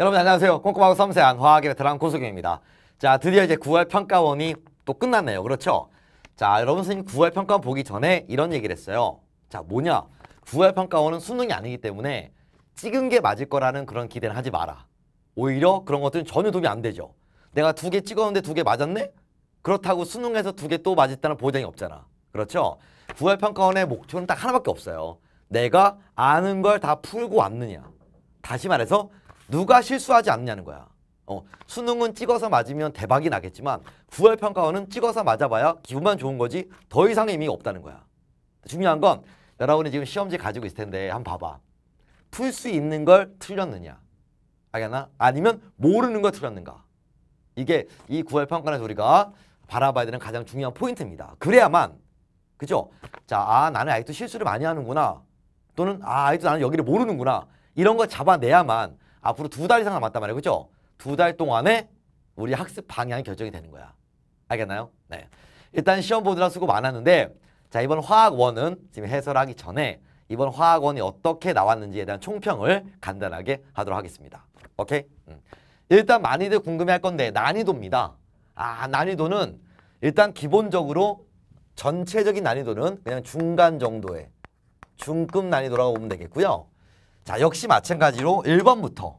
여러분 안녕하세요. 꼼꼼하고 섬세한 화학의 베테랑 고수경입니다. 자, 드디어 이제 9월 평가원이 또 끝났네요. 그렇죠? 자, 여러분 선생님 9월 평가원 보기 전에 이런 얘기를 했어요. 자, 뭐냐? 9월 평가원은 수능이 아니기 때문에 찍은 게 맞을 거라는 그런 기대는 하지 마라. 오히려 그런 것들은 전혀 도움이 안 되죠. 내가 두 개 찍었는데 두 개 맞았네? 그렇다고 수능에서 두 개 또 맞았다는 보장이 없잖아. 그렇죠? 9월 평가원의 목표는 딱 하나밖에 없어요. 내가 아는 걸 다 풀고 왔느냐. 다시 말해서 누가 실수하지 않느냐는 거야. 어, 수능은 찍어서 맞으면 대박이 나겠지만 9월 평가원은 찍어서 맞아봐야 기분만 좋은 거지 더 이상의 의미가 없다는 거야. 중요한 건 여러분이 지금 시험지 가지고 있을 텐데 한번 봐봐. 풀 수 있는 걸 틀렸느냐. 알겠나? 아니면 모르는 걸 틀렸는가. 이게 이 9월 평가에서 우리가 바라봐야 되는 가장 중요한 포인트입니다. 그래야만 그죠? 자, 아 나는 아직도 실수를 많이 하는구나. 또는 아 아직도 나는 여기를 모르는구나. 이런 걸 잡아내야만 앞으로 두 달 이상 남았단 말이에요. 그죠? 두 달 동안에 우리 학습 방향이 결정이 되는 거야. 알겠나요? 네. 일단 시험 보느라 수고 많았는데 자 이번 화학 원은 지금 해설하기 전에 이번 화학 원이 어떻게 나왔는지에 대한 총평을 간단하게 하도록 하겠습니다. 오케이? 음. 일단 많이들 궁금해할 건데 난이도입니다. 아 난이도는 일단 기본적으로 전체적인 난이도는 그냥 중간 정도의 중급 난이도라고 보면 되겠고요. 자 역시 마찬가지로 1번부터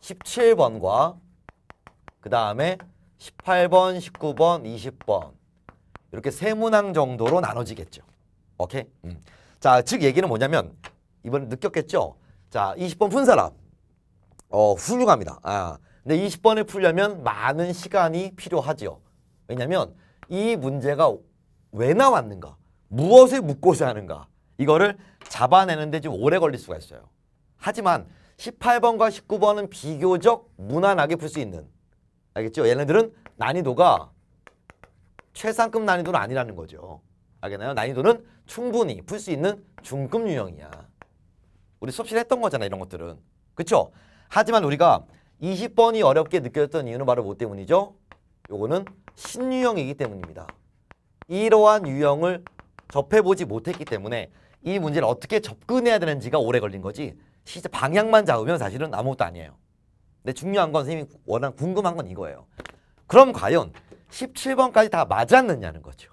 17번과 그 다음에 18번, 19번, 20번 이렇게 세 문항 정도로 나눠지겠죠. 오케이? 음. 자, 즉 얘기는 뭐냐면 이번에 느꼈겠죠? 자, 20번 푼 사람 어, 훌륭합니다. 아, 근데 20번을 풀려면 많은 시간이 필요하지요. 왜냐면 이 문제가 왜 나왔는가? 무엇을 묻고자 하는가? 이거를 잡아내는데 좀 오래 걸릴 수가 있어요. 하지만 18번과 19번은 비교적 무난하게 풀 수 있는 알겠죠? 얘네들은 난이도가 최상급 난이도는 아니라는 거죠. 알겠나요? 난이도는 충분히 풀 수 있는 중급 유형이야. 우리 수업실에 했던 거잖아 이런 것들은. 그렇죠? 하지만 우리가 20번이 어렵게 느껴졌던 이유는 바로 뭐 때문이죠? 요거는 신유형이기 때문입니다. 이러한 유형을 접해보지 못했기 때문에 이 문제를 어떻게 접근해야 되는지가 오래 걸린 거지 시제 방향만 잡으면 사실은 아무것도 아니에요. 근데 중요한 건 선생님이 워낙 궁금한 건 이거예요. 그럼 과연 17번까지 다 맞았느냐는 거죠.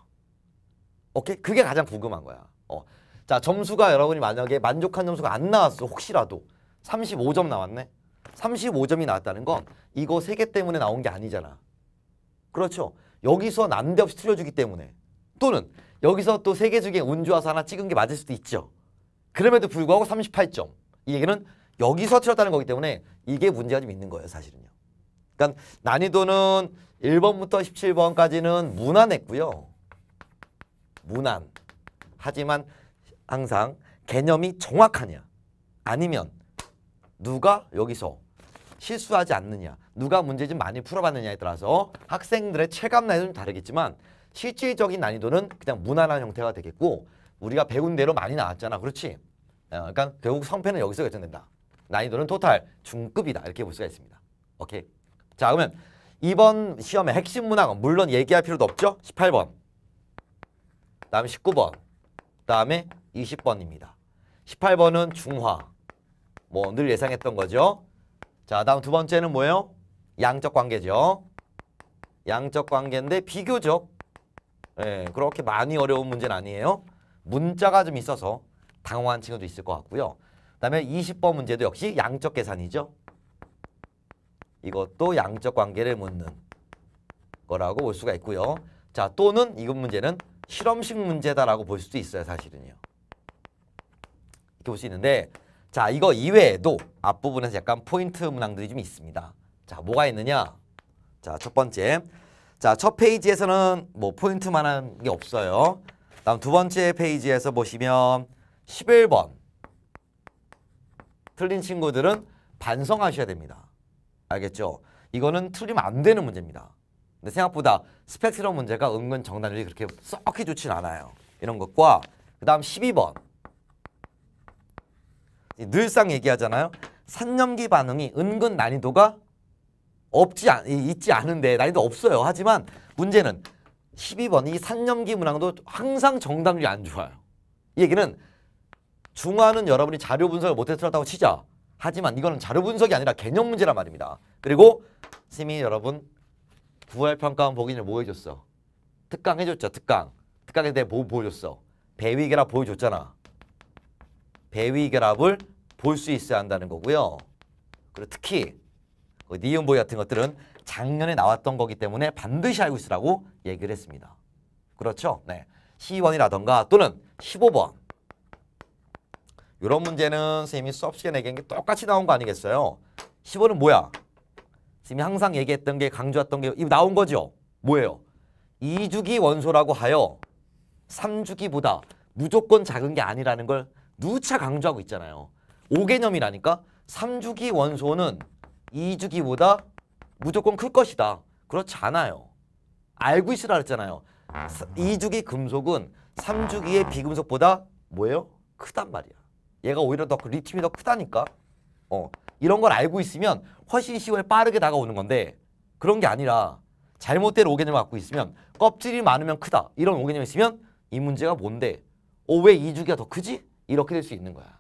오케이? 그게 가장 궁금한 거야. 어. 자, 점수가 여러분이 만약에 만족한 점수가 안 나왔어. 혹시라도 35점 나왔네. 35점이 나왔다는 건 이거 세 개 때문에 나온 게 아니잖아. 그렇죠. 여기서 난데없이 틀려주기 때문에 또는 여기서 또 세 개 중에 운 좋아서 하나 찍은 게 맞을 수도 있죠. 그럼에도 불구하고 38점. 이 얘기는 여기서 틀렸다는 거기 때문에 이게 문제가 좀 있는 거예요, 사실은요. 그러니까 난이도는 1번부터 17번까지는 무난했고요. 무난. 하지만 항상 개념이 정확하냐 아니면 누가 여기서 실수하지 않느냐 누가 문제 좀 많이 풀어봤느냐에 따라서 학생들의 체감 난이도는 다르겠지만 실질적인 난이도는 그냥 무난한 형태가 되겠고 우리가 배운 대로 많이 나왔잖아. 그렇지? 어, 그러니까 결국 성패는 여기서 결정된다. 난이도는 토탈 중급이다. 이렇게 볼 수가 있습니다. 오케이. 자 그러면 이번 시험의 핵심 문항은 물론 얘기할 필요도 없죠? 18번. 그 다음에 19번. 그 다음에 20번입니다. 18번은 중화. 뭐 늘 예상했던 거죠? 자 다음 두 번째는 뭐예요? 양적 관계죠. 양적 관계인데 비교적 예, 그렇게 많이 어려운 문제는 아니에요 문자가 좀 있어서 당황한 친구도 있을 것 같고요 그 다음에 20번 문제도 역시 양적 계산이죠 이것도 양적 관계를 묻는 거라고 볼 수가 있고요. 자 또는 이것 문제는 실험식 문제다라고 볼 수도 있어요. 사실은요. 이렇게 볼 수 있는데 자 이거 이외에도 앞부분에서 약간 포인트 문항들이 좀 있습니다. 자 뭐가 있느냐? 자 첫 번째 자 첫 페이지에서는 뭐 포인트만 한 게 없어요. 다음 두 번째 페이지에서 보시면 11번 틀린 친구들은 반성하셔야 됩니다. 알겠죠? 이거는 틀리면 안 되는 문제입니다. 근데 생각보다 스펙스러운 문제가 은근 정답률이 그렇게 썩히 좋진 않아요. 이런 것과 그 다음 12번 늘상 얘기하잖아요. 산염기 반응이 은근 난이도가 없지 않, 있지 않은데 난이도 없어요. 하지만 문제는 12번 이 산염기 문항도 항상 정답률이 안 좋아요. 이 얘기는 중화는 여러분이 자료 분석을 못해 틀었다고 치자. 하지만 이거는 자료 분석이 아니라 개념 문제란 말입니다. 그리고 스님이 여러분 9월 평가원 보기를 뭐 해줬어? 특강 해줬죠. 특강. 특강에 대해 뭐 보여줬어? 배위 결합 보여줬잖아. 배위 결합을 볼 수 있어야 한다는 거고요. 그리고 특히 그 니은 보이 같은 것들은 작년에 나왔던 거기 때문에 반드시 알고 있으라고 얘기를 했습니다. 그렇죠? 네. 12번이라던가 또는 15번. 이런 문제는 선생님이 수업 시간에 얘기한 게 똑같이 나온 거 아니겠어요? 15는 뭐야? 선생님이 항상 얘기했던 게 강조했던 게 나온 거죠? 뭐예요? 2주기 원소라고 하여 3주기보다 무조건 작은 게 아니라는 걸 누차 강조하고 있잖아요. 5개념이라니까 3주기 원소는 2주기보다 무조건 클 것이다. 그렇지 않아요. 알고 있으라 그랬잖아요. 2주기 금속은 3주기의 비금속보다 뭐예요? 크단 말이야. 얘가 오히려 더 리튬이 더 크다니까. 어, 이런 걸 알고 있으면 훨씬 시간에 빠르게 다가오는 건데 그런 게 아니라 잘못된 오개념을 갖고 있으면 껍질이 많으면 크다. 이런 오개념이 있으면 이 문제가 뭔데? 어, 왜 2주기가 더 크지? 이렇게 될 수 있는 거야.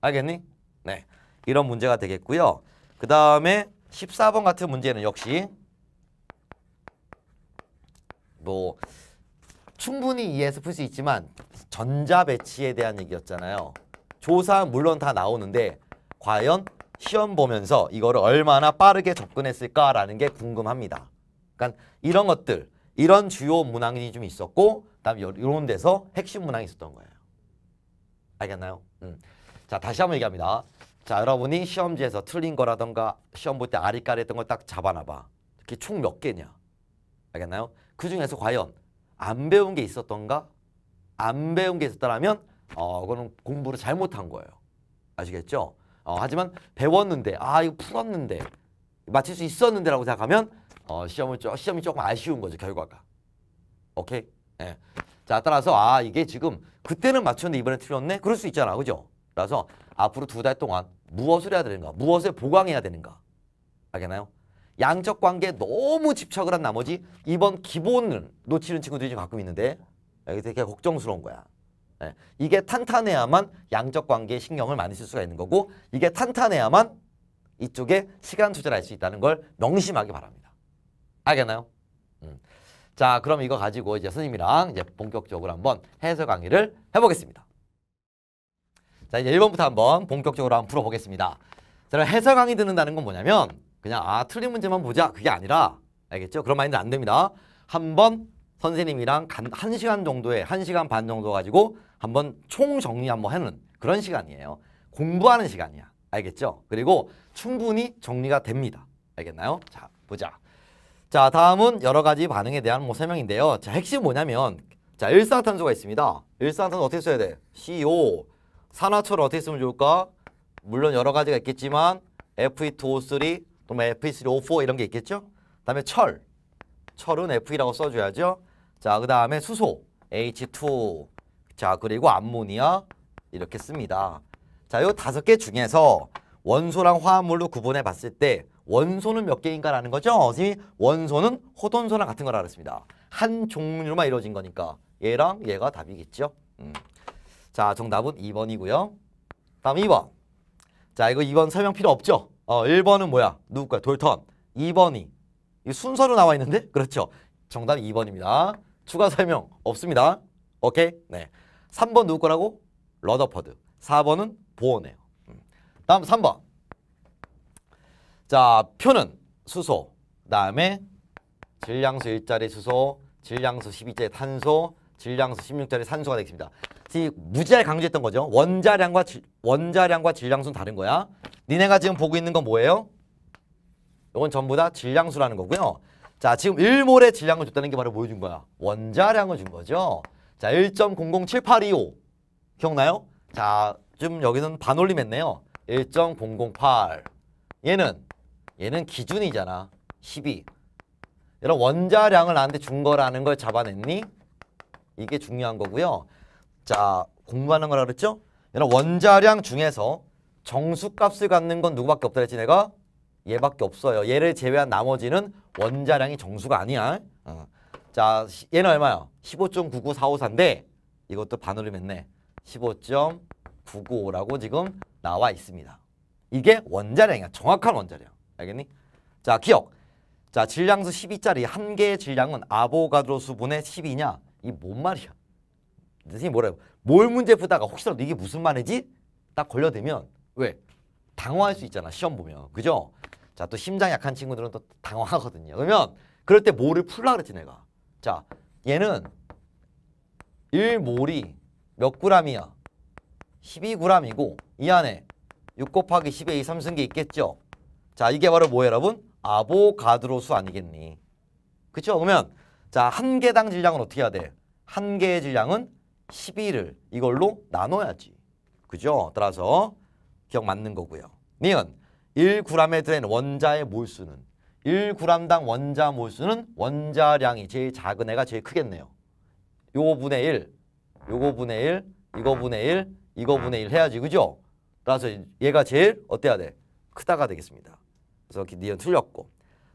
알겠니? 네. 이런 문제가 되겠고요. 그 다음에 14번 같은 문제는 역시 뭐 충분히 이해해서 풀 수 있지만 전자 배치에 대한 얘기였잖아요. 조사 물론 다 나오는데 과연 시험 보면서 이거를 얼마나 빠르게 접근했을까라는 게 궁금합니다. 그러니까 이런 것들, 이런 주요 문항이 좀 있었고 그다음 이런 데서 핵심 문항이 있었던 거예요. 알겠나요? 음. 자 다시 한번 얘기합니다. 자 여러분이 시험지에서 틀린 거라던가 시험 볼 때 아리까리 했던 걸 딱 잡아놔봐. 이렇게 총 몇 개냐? 알겠나요? 그 중에서 과연 안 배운 게 있었던가? 안 배운 게 있었다면 어 그거는 공부를 잘못한 거예요. 아시겠죠? 어, 하지만 배웠는데 아 이거 풀었는데 맞힐 수 있었는데 라고 생각하면 어, 시험을 조, 시험이 조금 아쉬운 거죠 결과가. 오케이. 예. 자 따라서 아 이게 지금 그때는 맞췄는데 이번에 틀렸네. 그럴 수 있잖아, 그죠? 그래서 앞으로 두 달 동안 무엇을 해야 되는가, 무엇을 보강해야 되는가, 알겠나요? 양적 관계에 너무 집착을 한 나머지 이번 기본을 놓치는 친구들이 좀 가끔 있는데 되게 걱정스러운 거야. 예. 이게 탄탄해야만 양적 관계에 신경을 많이 쓸 수가 있는 거고 이게 탄탄해야만 이쪽에 시간 투자를 할 수 있다는 걸 명심하기 바랍니다. 알겠나요? 음. 자, 그럼 이거 가지고 이제 선생님이랑 이제 본격적으로 한번 해설 강의를 해보겠습니다. 자, 이제 1번부터 한번 본격적으로 한번 풀어보겠습니다. 자, 해설 강의 듣는다는 건 뭐냐면 그냥 아 틀린 문제만 보자 그게 아니라 알겠죠? 그런 마인드 안 됩니다. 한번 선생님이랑 한 시간 정도에 한 시간 반 정도 가지고 한번 총 정리 한번 하는 그런 시간이에요. 공부하는 시간이야. 알겠죠? 그리고 충분히 정리가 됩니다. 알겠나요? 자, 보자. 자, 다음은 여러 가지 반응에 대한 뭐 설명인데요. 자, 핵심 뭐냐면 자, 일산화탄소가 있습니다. 일산화탄소 어떻게 써야 돼? CO. 산화초를 어떻게 쓰면 좋을까? 물론 여러 가지가 있겠지만 Fe2O3 또는 Fe3O4 이런 게 있겠죠? 그다음에 철. 철은 Fe라고 써 줘야죠. 자, 그 다음에 수소 H2. 자, 그리고 암모니아 이렇게 씁니다. 자, 요 다섯 개 중에서 원소랑 화합물로 구분해 봤을 때 원소는 몇 개인가라는 거죠. 선생님이 원소는 호돈소랑 같은 거라 그랬습니다. 한 종류로만 이루어진 거니까 얘랑 얘가 답이겠죠. 음. 자, 정답은 2번이고요. 다음 2번. 자, 이거 2번 설명 필요 없죠? 어, 1번은 뭐야? 누구 거야? 돌턴. 2번이 이 순서로 나와 있는데? 그렇죠. 정답 2번입니다. 추가 설명 없습니다. 오케이? 네. 3번 누구 거라고? 러더퍼드. 4번은 보어네요. 음. 다음 3번. 자, 표는 수소. 그다음에 질량수 1짜리 수소, 질량수 12짜리 탄소, 질량수 16짜리 산소가 되겠습니다. 무지하게 강조했던 거죠. 원자량과 질, 원자량과 질량수는 다른 거야. 니네가 지금 보고 있는 건 뭐예요? 이건 전부 다 질량수라는 거고요. 자, 지금 1몰의 질량을 줬다는 게 바로 뭐준 거야? 원자량을 준 거죠. 자, 1.007825. 기억나요? 자, 좀 여기는 반올림 했네요. 1.008. 얘는 얘는 기준이잖아. 12. 이런 원자량을 나한테 준 거라는 걸 잡아냈니? 이게 중요한 거고요. 자, 공부하는 거라 그랬죠? 이런 원자량 중에서 정수값을 갖는 건 누구밖에 없다 그랬지 내가? 얘밖에 없어요. 얘를 제외한 나머지는 원자량이 정수가 아니야. 어. 자, 얘는 얼마야? 15.99454인데 이것도 반올림 했네. 15.995라고 지금 나와 있습니다. 이게 원자량이야. 정확한 원자량. 알겠니? 자, 기억. 자, 질량수 12짜리 한 개의 질량은 아보가드로 수분의 10이냐? 이 뭔 말이야? 선생님 뭐래요? 뭘 문제 푸다가 혹시라도 이게 무슨 말이지? 딱 걸려들면 왜? 당황할 수 있잖아. 시험 보면. 그죠? 자, 또 심장 약한 친구들은 또 당황하거든요. 그러면 그럴 때 뭐를 풀라 그랬지 내가. 자, 얘는 1몰이 몇 g이야? 12g이고 이 안에 6 곱하기 10의 2 3승계 있겠죠? 자, 이게 바로 뭐예요, 여러분? 아보가드로 수 아니겠니? 그쵸? 그러면 자, 한 개당 질량은 어떻게 해야 돼? 한 개의 질량은 12를 이걸로 나눠야지. 그죠? 따라서 기억 맞는 거고요. 니은 1g에 들어있는 원자의 몰수는 1g당 원자 몰수는 원자량이 제일 작은 애가 제일 크겠네요. 요거 분의 1, 요거 분의 1, 이거 분의 1, 이거 분의 1 해야지. 그죠? 따라서 얘가 제일 어때야 돼? 크다가 되겠습니다. 그래서 니은 틀렸고.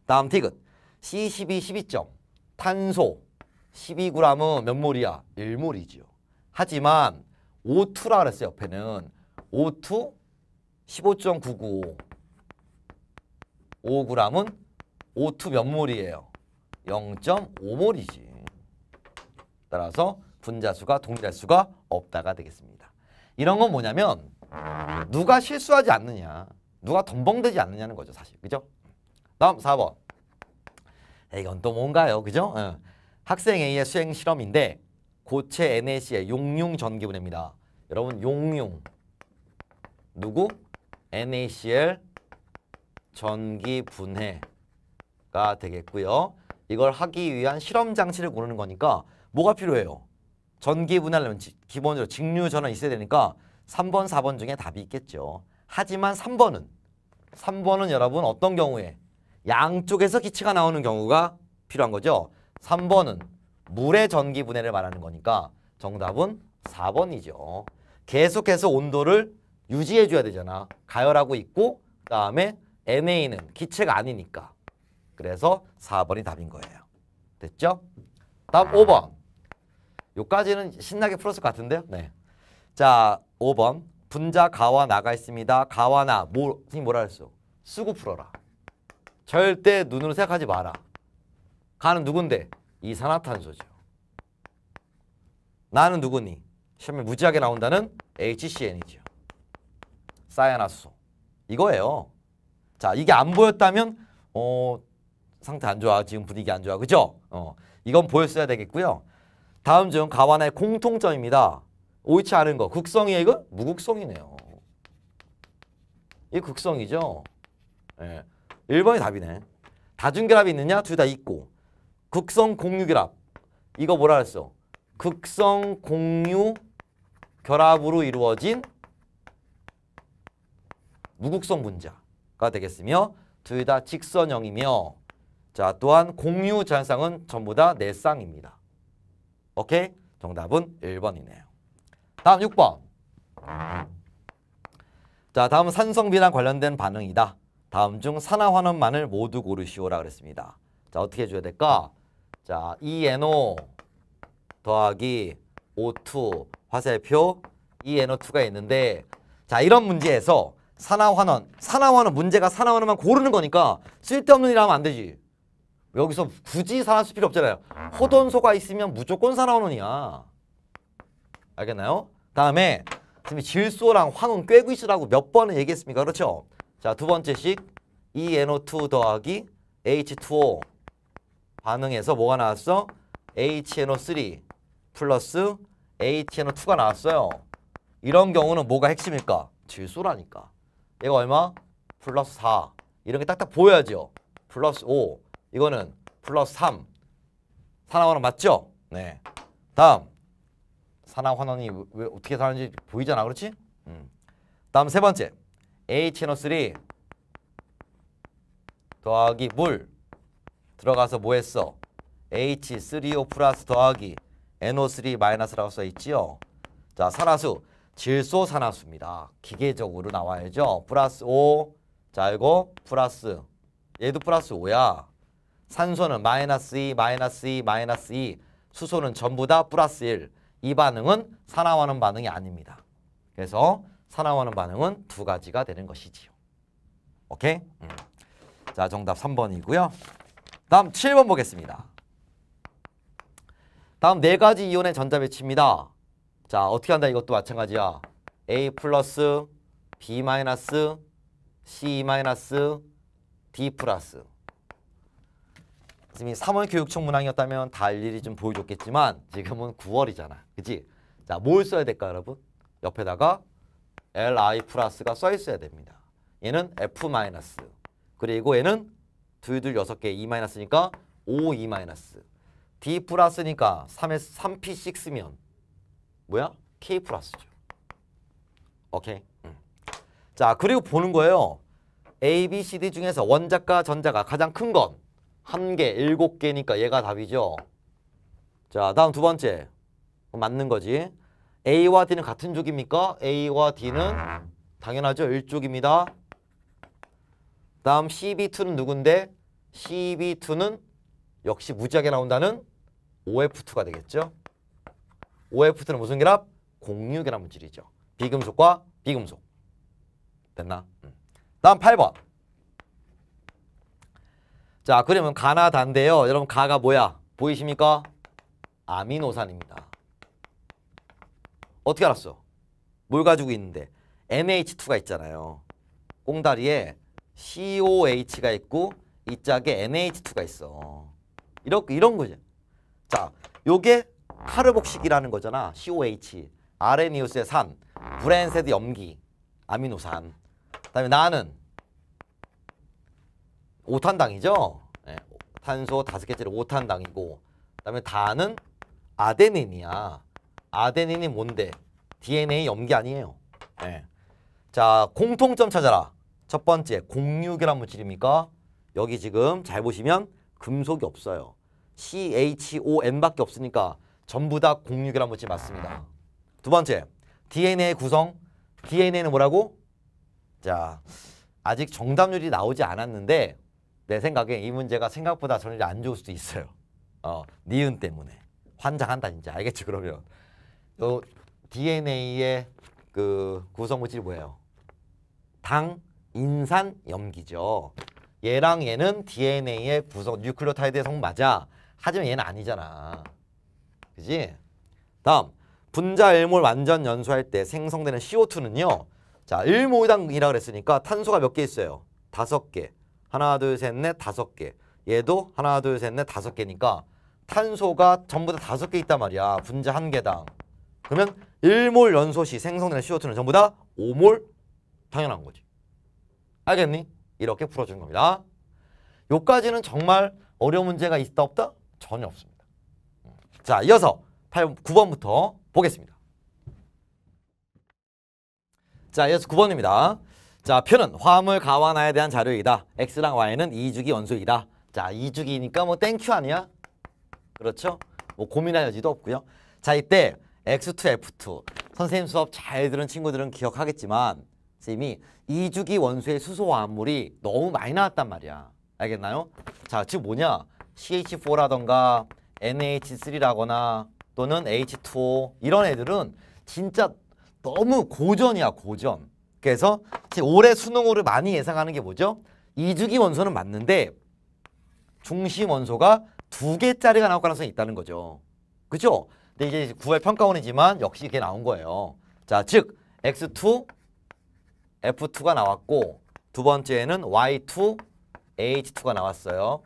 다음 티귿. C12 12점. 탄소 12g은 몇 몰이야? 1몰이지요. 하지만 O2라 그랬어요. 옆에는 O2 15.995 5g은 O2 몇 몰이에요? 0.5몰이지. 따라서 분자수가 동일할 수가 없다가 되겠습니다. 이런 건 뭐냐면 누가 실수하지 않느냐 누가 덤벙대지 않느냐는 거죠 사실 그죠? 다음 4번 이건 또 뭔가요 그죠? 어. 학생 A의 수행 실험인데 고체 NaC의 용융 전기분해입니다 여러분 용융 누구? NaCl 전기분해가 되겠고요 이걸 하기 위한 실험 장치를 고르는 거니까 뭐가 필요해요? 전기분해하려면 기본적으로 직류 전원 있어야 되니까 3번, 4번 중에 답이 있겠죠. 하지만 3번은 3번은 여러분 어떤 경우에 양쪽에서 기체가 나오는 경우가 필요한 거죠. 3번은 물의 전기 분해를 말하는 거니까 정답은 4번이죠. 계속해서 온도를 유지해 줘야 되잖아. 가열하고 있고 그다음에 NA는 기체가 아니니까. 그래서 4번이 답인 거예요. 됐죠? 다음 5번. 요까지는 신나게 풀었을 것 같은데요. 네. 자, 5번. 분자 가와 나가 있습니다. 가와 나. 뭐, 선생님 뭐라 했어? 쓰고 풀어라. 절대 눈으로 생각하지 마라. 가는 누군데? 이산화탄소죠. 나는 누구니? 시험에 무지하게 나온다는 HCN이죠. 사야나수소. 이거예요. 자, 이게 안 보였다면 어, 상태 안 좋아. 지금 분위기 안 좋아. 그죠? 어, 이건 보였어야 되겠고요. 다음 중 가와나의 공통점입니다. 옳지 않은 거. 극성이에요 이거? 무극성이네요. 이 극성이죠. 예. 1번이 답이네. 다중결합이 있느냐? 둘 다 있고. 극성 공유 결합. 이거 뭐라 했어? 극성 공유 결합으로 이루어진 무극성 분자가 되겠으며 둘 다 직선형이며 자 또한 공유 잔쌍은 전부 다 내쌍입니다. 오케이? 정답은 1번이네요. 다음 6번. 자, 다음 산성비랑 관련된 반응이다. 다음 중 산화환원만을 모두 고르시오라 그랬습니다. 자, 어떻게 해줘야 될까? 자, ENO 더하기 O2 화살표 ENO2가 있는데 자, 이런 문제에서 산화환원, 산화환원 문제가 산화환원만 고르는 거니까 쓸데없는 일 하면 안 되지. 여기서 굳이 산화수 필요 없잖아요. 호돈소가 있으면 무조건 산화환원이야. 알겠나요? 다음에 지금 질소랑 환원 꿰고 있으라고 몇 번을 얘기했습니까? 그렇죠? 자, 두 번째 식 ENO2 더하기 H2O 반응해서 뭐가 나왔어? HNO3 플러스 HNO2가 나왔어요. 이런 경우는 뭐가 핵심일까? 질소라니까. 얘가 얼마? 플러스 4. 이런 게 딱딱 보여야죠. 플러스 5. 이거는 플러스 3. 산화환원 맞죠? 네. 다음. 산화환원이 왜 어떻게 사는지 보이잖아. 그렇지? 음. 다음 세 번째. HNO3 더하기 물 들어가서 뭐 했어? H3O 플러스 더하기 NO3 마이너스라고 써있지요. 자, 산화수 질소 산화수입니다. 기계적으로 나와야죠. 플러스 5. 자, 이거 플러스 얘도 플러스 5야. 산소는 마이너스 2, 마이너스 2, 마이너스 2. 수소는 전부 다 플러스 1. 이 반응은 산화하는 반응이 아닙니다. 그래서 산화하는 반응은 두 가지가 되는 것이지요. 오케이? 음. 자, 정답 3번이고요. 다음 7번 보겠습니다. 다음 네 가지 이온의 전자 배치입니다. 자, 어떻게 한다 이것도 마찬가지야. A 플러스, B 마이너스, C 마이너스, D 플러스. 지금 3월 교육청 문항이었다면 다 일일이 좀 보여줬겠지만 지금은 9월이잖아. 그치? 자, 뭘 써야 될까 여러분? 옆에다가 Li 플러스가 써 있어야 됩니다. 얘는 F 마이너스. 그리고 얘는 둘둘 여섯 개 E 마이너스니까 O E 마이너스. D 플러스니까 3S 3P6면 뭐야? K 플러스죠. 오케이. 음. 자, 그리고 보는 거예요. A, B, C, D 중에서 원자과 전자가 가장 큰 건 한 개, 일곱 개니까 얘가 답이죠. 자, 다음 두 번째. 맞는 거지. A와 D는 같은 쪽입니까? A와 D는 당연하죠. 일쪽입니다. 다음 CB2는 누군데? CB2는 역시 무지하게 나온다는 OF2가 되겠죠. OF2는 무슨 결합? 공유 결합 물질이죠. 비금속과 비금속. 됐나? 음. 다음 8번. 자, 그러면 가나 단데요. 여러분 가가 뭐야? 보이십니까? 아미노산입니다. 어떻게 알았어? 뭘 가지고 있는데? NH2가 있잖아요. 꽁다리에 COH가 있고 이 짝에 NH2가 있어. 이렇게 이런 거죠. 자, 요게 카르복실기라는 거잖아. COOH. 아레니우스의 산, 브뢴스테드 염기, 아미노산. 그다음에 나는 오탄당이죠. 네, 탄소 다섯 개짜리 오탄당이고, 그다음에 다는 아데닌이야. 아데닌이 뭔데? DNA 염기 아니에요. 네. 자, 공통점 찾아라. 첫 번째, 공유결합 물질입니까? 여기 지금 잘 보시면 금속이 없어요. CHON밖에 없으니까 전부 다 공유결합 물질 맞습니다. 두 번째, DNA 구성. DNA는 뭐라고? 자, 아직 정답률이 나오지 않았는데 내 생각에 이 문제가 생각보다 전율이 안 좋을 수도 있어요. 어, 니은 때문에. 환장한다 진짜. 알겠지 그러면. 요 DNA의 그 구성 물질이 뭐예요? 당, 인산, 염기죠. 얘랑 얘는 DNA의 구성 뉴클레오타이드의 성분 맞아. 하지만 얘는 아니잖아. 그지? 다음 분자 1몰 완전 연소할 때 생성되는 CO2는요. 자, 1몰당이라 그랬으니까 탄소가 몇 개 있어요? 다섯 개. 하나, 둘, 셋, 넷, 다섯 개. 얘도 하나, 둘, 셋, 넷, 다섯 개니까 탄소가 전부 다 다섯 개 있단 말이야. 분자 한 개당. 그러면 1몰 연소 시 생성되는 CO2는 전부 다 5몰 당연한 거지. 알겠니? 이렇게 풀어주는 겁니다. 요까지는 정말 어려운 문제가 있다 없다? 전혀 없습니다. 자, 이어서 8, 9번부터 보겠습니다. 자, 이어서 9번입니다. 자, 표는 화합물 가와 나에 대한 자료이다. X랑 Y는 2주기 원소이다. 자, 2주기니까 뭐 thank you 아니야? 그렇죠? 뭐 고민할 여지도 없고요. 자, 이때 X2, F2. 선생님 수업 잘 들은 친구들은 기억하겠지만 선생님이 2주기 원소의 수소 화합물이 너무 많이 나왔단 말이야. 알겠나요? 자, 즉 뭐냐? CH4라던가 NH3라거나 또는 H2O 이런 애들은 진짜 너무 고전이야 고전. 그래서 올해 수능으로 많이 예상하는 게 뭐죠? 2주기 원소는 맞는데 중심 원소가 두 개짜리가 나올 가능성이 있다는 거죠. 그죠? 근데 이제 9회 평가원이지만 역시 이렇게 나온 거예요. 자, 즉 X2, F2가 나왔고 두 번째에는 Y2, H2가 나왔어요.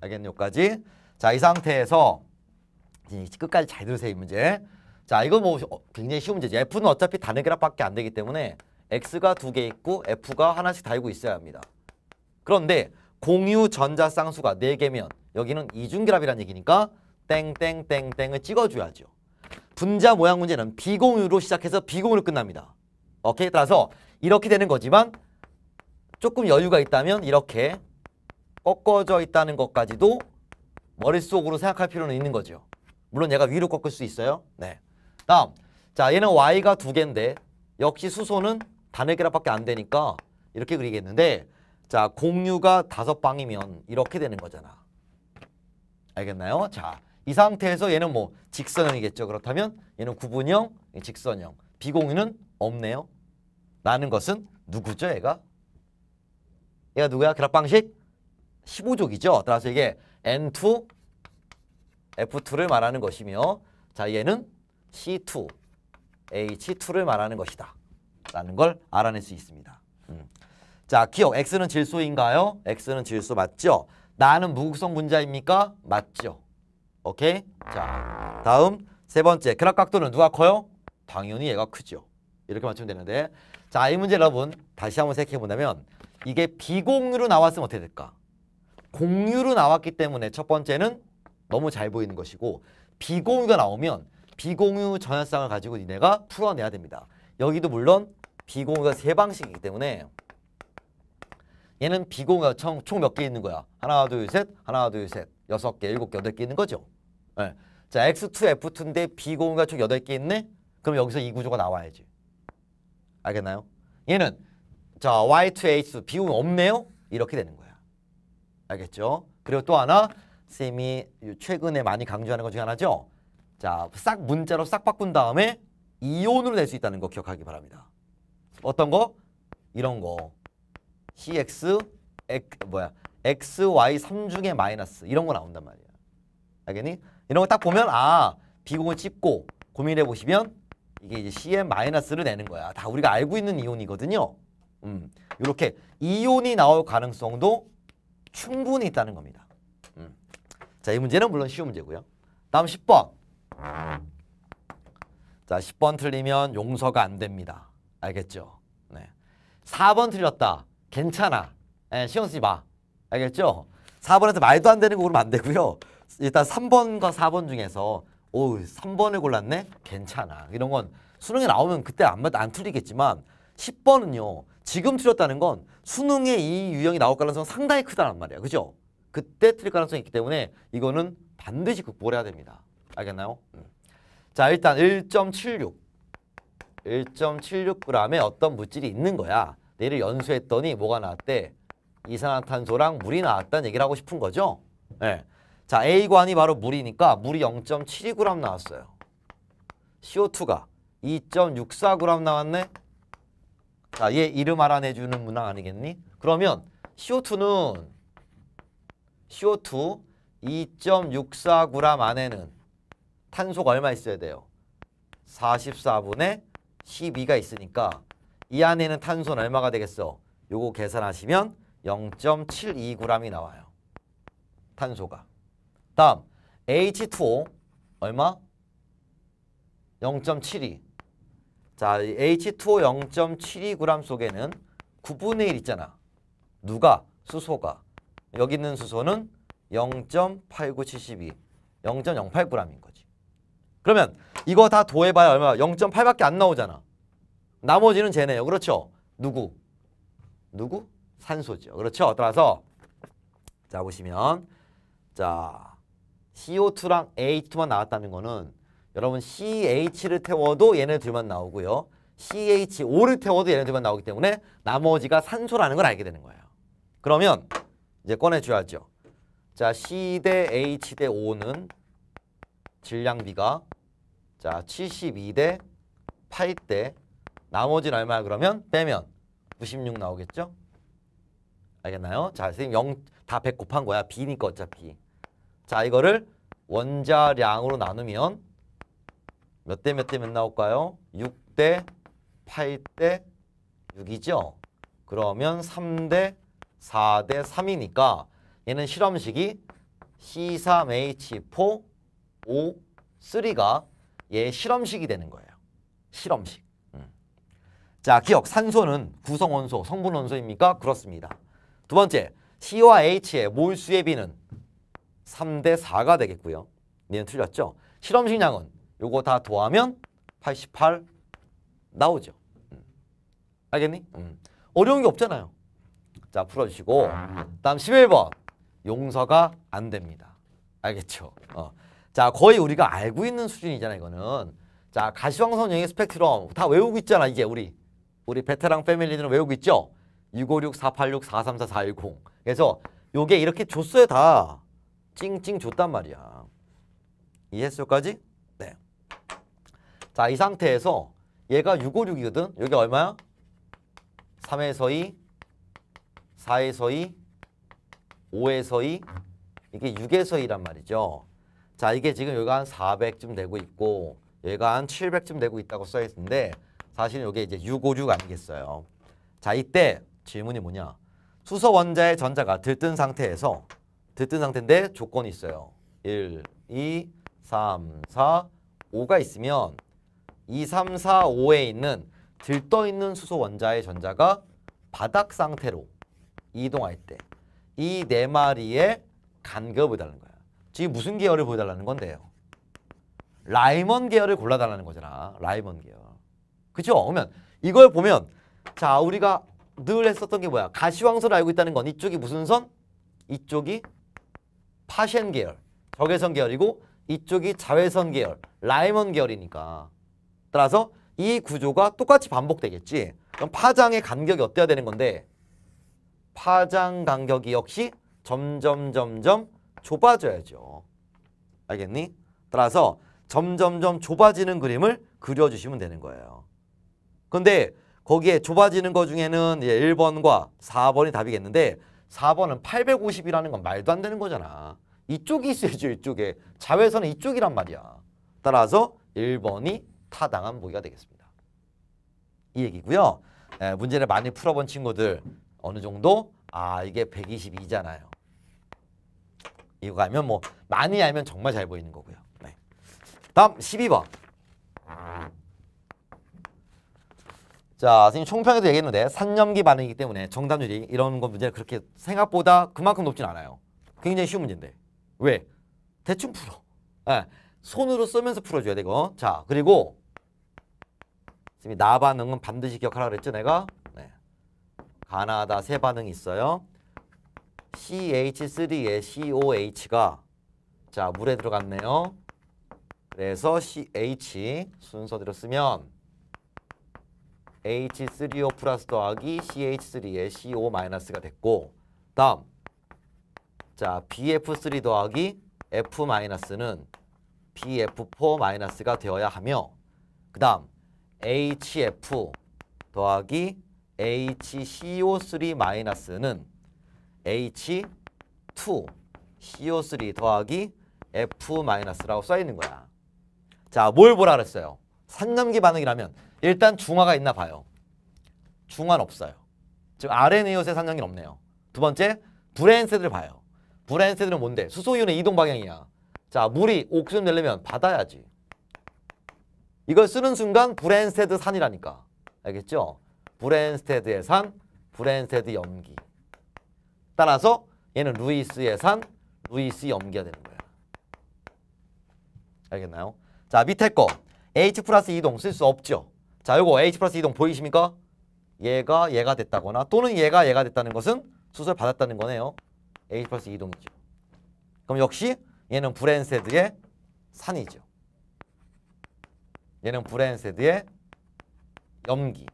알겠니? 여기까지. 자, 이 상태에서 끝까지 잘 들으세요, 이 문제. 자, 이거 뭐 굉장히 쉬운 문제지. F는 어차피 단의 결합밖에 안 되기 때문에 X가 두 개 있고 F가 하나씩 달고 있어야 합니다. 그런데 공유 전자 쌍수가 네 개면 여기는 이중결합이라는 얘기니까 땡땡땡땡을 찍어줘야죠. 분자 모양 문제는 비공유로 시작해서 비공유로 끝납니다. 오케이? 따라서 이렇게 되는 거지만 조금 여유가 있다면 이렇게 꺾어져 있다는 것까지도 머릿속으로 생각할 필요는 있는 거죠. 물론 얘가 위로 꺾을 수 있어요. 네. 다음. 자, 얘는 y가 두 개인데 역시 수소는 단일 결합밖에 안 되니까 이렇게 그리겠는데 자, 공유가 다섯 방이면 이렇게 되는 거잖아. 알겠나요? 자, 이 상태에서 얘는 뭐 직선형이겠죠. 그렇다면 얘는 구분형, 직선형. 비공유는 없네요. 라는 것은 누구죠, 얘가? 얘가 누구야? 결합 방식 15족이죠. 따라서 이게 N2 F2를 말하는 것이며 자 얘는 C2 H2를 말하는 것이다. 라는 걸 알아낼 수 있습니다. 음. 자 기억 X는 질소인가요? X는 질소 맞죠? 나는 무극성 분자입니까? 맞죠. 오케이? 자 다음 세 번째 결합각도는 누가 커요? 당연히 얘가 크죠. 이렇게 맞추면 되는데 자 이 문제 여러분 다시 한번 생각해 본다면 이게 비공유로 나왔으면 어떻게 될까? 공유로 나왔기 때문에 첫 번째는 너무 잘 보이는 것이고 비공유가 나오면 비공유 전환상을 가지고 니네가 풀어내야 됩니다. 여기도 물론 비공유가 세 방식이기 때문에 얘는 비공유가 총 몇 개 있는 거야? 하나, 둘, 셋, 하나, 둘, 셋, 여섯 개, 일곱 개, 여덟 개 있는 거죠. 네. 자, X2, F2인데 비공유가 총 여덟 개 있네? 그럼 여기서 이 구조가 나와야지. 알겠나요? 얘는 자 Y2H2 비공유 없네요? 이렇게 되는 거야. 알겠죠? 그리고 또 하나 쌤이 최근에 많이 강조하는 것 중에 하나죠. 자, 싹 문자로 싹 바꾼 다음에 이온으로 낼 수 있다는 거 기억하기 바랍니다. 어떤 거? 이런 거. CX, X, 뭐야? XY 3중에 마이너스 이런 거 나온단 말이야. 알겠니? 이런 거 딱 보면 아 비공을 찝고 고민해 보시면 이게 이제 CM 마이너스를 내는 거야. 다 우리가 알고 있는 이온이거든요. 음, 이렇게 이온이 나올 가능성도 충분히 있다는 겁니다. 음. 자, 이 문제는 물론 쉬운 문제고요. 다음 10번. 자, 10번 틀리면 용서가 안 됩니다. 알겠죠? 네. 4번 틀렸다. 괜찮아. 예, 신경 쓰지 마. 알겠죠? 4번에서 말도 안 되는 거 고르면 안 되고요. 일단 3번과 4번 중에서 오, 3번을 골랐네? 괜찮아. 이런 건 수능에 나오면 그때 안, 안 틀리겠지만 10번은요. 지금 틀렸다는 건 수능에 이 유형이 나올 가능성이 상당히 크다는 말이야. 그죠? 그때 틀릴 가능성이 있기 때문에 이거는 반드시 극복을 해야 됩니다. 알겠나요? 음. 자, 일단 1.76. 1.76g의 어떤 물질이 있는 거야. 얘를 연수했더니 뭐가 나왔대? 이산화탄소랑 물이 나왔다는 얘기를 하고 싶은 거죠. 네. 자, A관이 바로 물이니까 물이 0.72g 나왔어요. CO2가 2.64g 나왔네. 자, 얘 이름 알아내주는 문항 아니겠니? 그러면 CO2는 CO2 2.64g 안에는 탄소가 얼마 있어야 돼요? 44분의 12가 있으니까 이 안에는 탄소는 얼마가 되겠어? 요거 계산하시면 0.72g이 나와요. 탄소가. 다음 H2O 얼마? 0.72. 자, H2O 0.72g 속에는 9분의 1 있잖아. 누가? 수소가. 여기 있는 수소는 0.8972, 0.08g인 거지. 그러면 이거 다 도해봐야 얼마? 0.8밖에 안 나오잖아. 나머지는 쟤네요. 그렇죠? 누구? 누구? 산소죠. 그렇죠? 따라서 자 보시면 자 CO2랑 H2만 나왔다는 거는 여러분 CH를 태워도 얘네들만 나오고요. CH5를 태워도 얘네들만 나오기 때문에 나머지가 산소라는 걸 알게 되는 거예요. 그러면 이제 꺼내줘야죠. 자 C 대 H 대 O는 질량비가 자 72 대 8 대 나머지는 얼마야 그러면 빼면 96 나오겠죠? 알겠나요? 자 선생님 0 다 100 곱한 거야. B니까 어차피. 자 이거를 원자량으로 나누면 몇 대 몇 대 몇 나올까요? 6대 8대 6이죠. 그러면 3대 4대 3이니까 얘는 실험식이 C3H4O 3가 얘 실험식이 되는 거예요. 실험식. 음. 자, 기억. 산소는 구성원소, 성분원소입니까? 그렇습니다. 두 번째, C와 H의 몰수의 비는 3 대 4가 되겠고요. 얘는 틀렸죠? 실험 식량은 요거 다 더하면 88 나오죠. 음. 알겠니? 음. 어려운 게 없잖아요. 자, 풀어주시고 다음 11번. 용서가 안 됩니다. 알겠죠? 어. 자, 거의 우리가 알고 있는 수준이잖아, 이거는. 자, 가시광선 영역 스펙트럼 다 외우고 있잖아, 이제 우리. 우리 베테랑 패밀리들은 외우고 있죠? 656, 486, 434, 410. 그래서 요게 이렇게 줬어요, 다. 찡찡 줬단 말이야. 이해했어까지? 네. 자, 이 상태에서 얘가 656이거든. 여기 얼마야? 3에서 2, 4에서 2, 5에서 2, 이게 6에서 2란 말이죠. 자, 이게 지금 여기가 한 400쯤 되고 있고 여기가 한 700쯤 되고 있다고 써 있는데 사실은 이게 이제 656 아니겠어요. 자, 이때 질문이 뭐냐? 수소 원자의 전자가 들뜬 상태에서 들뜬 상태인데 조건이 있어요. 1, 2, 3, 4, 5가 있으면 2, 3, 4, 5에 있는 들떠 있는 수소 원자의 전자가 바닥 상태로 이동할 때 이 네 마리의 간격을 보여달라는 거야. 지금 무슨 계열을 보여달라는 건데요? 라이먼 계열을 골라달라는 거잖아. 라이먼 계열. 그죠? 그러면 이걸 보면 자 우리가 늘 했었던 게 뭐야? 가시광선을 알고 있다는 건 이쪽이 무슨 선? 이쪽이 파셴 계열, 적외선 계열이고 이쪽이 자외선 계열, 라이먼 계열이니까 따라서 이 구조가 똑같이 반복되겠지. 그럼 파장의 간격이 어때야 되는 건데 파장 간격이 역시 점점 점점 좁아져야죠. 알겠니? 따라서 점점점 좁아지는 그림을 그려주시면 되는 거예요. 근데 거기에 좁아지는 거 중에는 이제 1번과 4번이 답이겠는데 4번은 850이라는 건 말도 안 되는 거잖아. 이쪽이 있어야죠, 이쪽에. 자외선은 이쪽이란 말이야. 따라서 1번이 타당한 보기가 되겠습니다. 이 얘기고요. 에, 문제를 많이 풀어본 친구들 어느 정도 아 이게 122잖아요. 이거 알면 뭐 많이 알면 정말 잘 보이는 거고요. 네. 다음 12번. 자, 선생님 총평에도 얘기했는데 산염기 반응이기 때문에 정답률이 이런 거 문제는 그렇게 생각보다 그만큼 높진 않아요. 굉장히 쉬운 문제인데. 왜? 대충 풀어. 예, 손으로 쓰면서 풀어줘야 되고. 자, 그리고 선생님이 나 반응은 반드시 기억하라 그랬죠, 내가? 네. 가나다 세 반응이 있어요. CH3의 COH가 자 물에 들어갔네요. 그래서 CH 순서대로 쓰면 H3O 플러스 더하기 CH3의 CO 마이너스가 됐고 다음 자 BF3 더하기 F 마이너스는 BF4 마이너스가 되어야 하며 그 다음 HF 더하기 HCO3 마이너스는 H2 CO3 더하기 F 마이너스라고 써 있는 거야. 자, 뭘 보라 그랬어요? 산염기 반응이라면 일단 중화가 있나 봐요. 중화는 없어요. 지금 아레니우스의 산염기는 없네요. 두 번째, 브뢴스테드를 봐요. 브뢴스테드는 뭔데? 수소이온의 이동 방향이야. 자, 물이 옥소늄 되려면 받아야지. 이걸 쓰는 순간 브뢴스테드 산이라니까. 알겠죠? 브뢴스테드의 산, 브뢴스테드 염기. 따라서 얘는 루이스의 산, 루이스 염기가 되는 거야. 알겠나요? 자, 밑에 거. H 플러스 이동 쓸 수 없죠. 자, 요거 H 플러스 이동 보이십니까? 얘가 얘가 됐다거나 또는 얘가 얘가 됐다는 것은 수소를 받았다는 거네요. H 플러스 이동이죠. 그럼 역시 얘는 브뢴스테드의 산이죠. 얘는 브뢴스테드의 염기.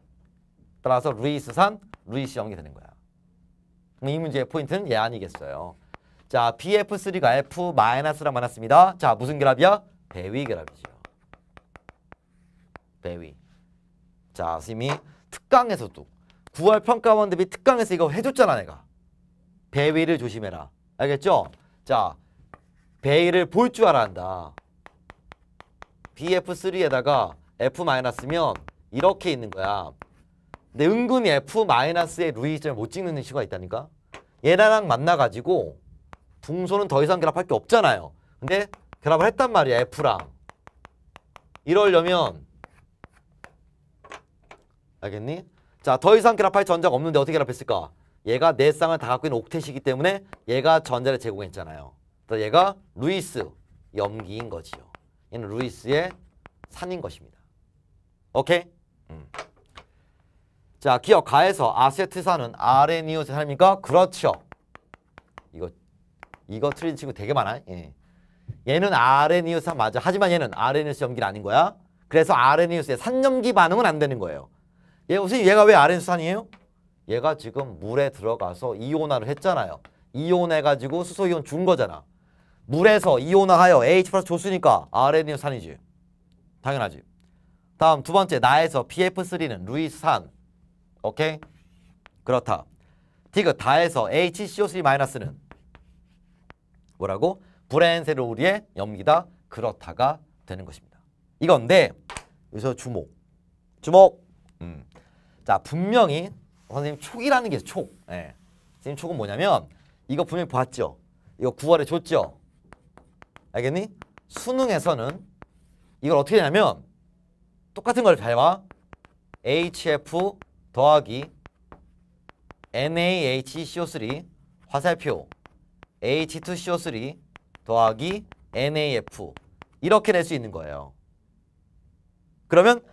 따라서 루이스 산, 루이스 염기 되는 거야. 이 문제의 포인트는 얘 아니겠어요. 자, BF3가 F-랑 만났습니다. 자, 무슨 결합이야? 배위 결합이죠. 배위. 자, 선생님이 특강에서도 9월 평가원 대비 특강에서 이거 해줬잖아, 내가. 배위를 조심해라. 알겠죠? 자, 배위를 볼 줄 알아야 한다. BF3에다가 F-면 이렇게 있는 거야. 근데 은근히 F-의 루이점을 못 찍는 이슈가 있다니까? 얘랑 만나가지고 붕소는 더 이상 결합할 게 없잖아요. 근데 결합을 했단 말이야, F랑. 이러려면 알겠니? 자, 더 이상 결합할 전자가 없는데 어떻게 결합했을까? 얘가 네 쌍을 다 갖고 있는 옥텟이기 때문에 얘가 전자를 제공했잖아요. 그래서 얘가 루이스 염기인 거지요. 얘는 루이스의 산인 것입니다. 오케이? 음. 자, 기억 가에서 아세트산은 아레니오세 산입니까? 그렇죠. 이거 이거 틀린 친구 되게 많아. 예. 얘는 아레니오산 맞아. 하지만 얘는 아레니오스 염기는 아닌 거야. 그래서 아레니오스의 산염기 반응은 안 되는 거예요. 얘 무슨 얘가 왜 아레니오산이에요? 얘가 지금 물에 들어가서 이온화를 했잖아요. 이온해 가지고 수소이온 준 거잖아. 물에서 이온화하여 H 플러스 줬으니까 아레니오산이지. 당연하지. 다음 두 번째 나에서 PF3는 루이스산. 오케이? 그렇다. 디귿 다해서 HCO3 마이너스는 뭐라고? 브랜세로리의 염기다 그렇다가 되는 것입니다. 이건데 여기서 주목. 주목. 음. 자 분명히 선생님 촉이라는 게 있어요. 촉. 예. 선생님 촉은 뭐냐면 이거 분명히 봤죠. 이거 9월에 줬죠. 알겠니? 수능에서는 이걸 어떻게 되냐면 똑같은 걸 잘 봐. HF 더하기 NaHCO3 화살표 H2CO3 더하기 NaF 이렇게 낼 수 있는 거예요. 그러면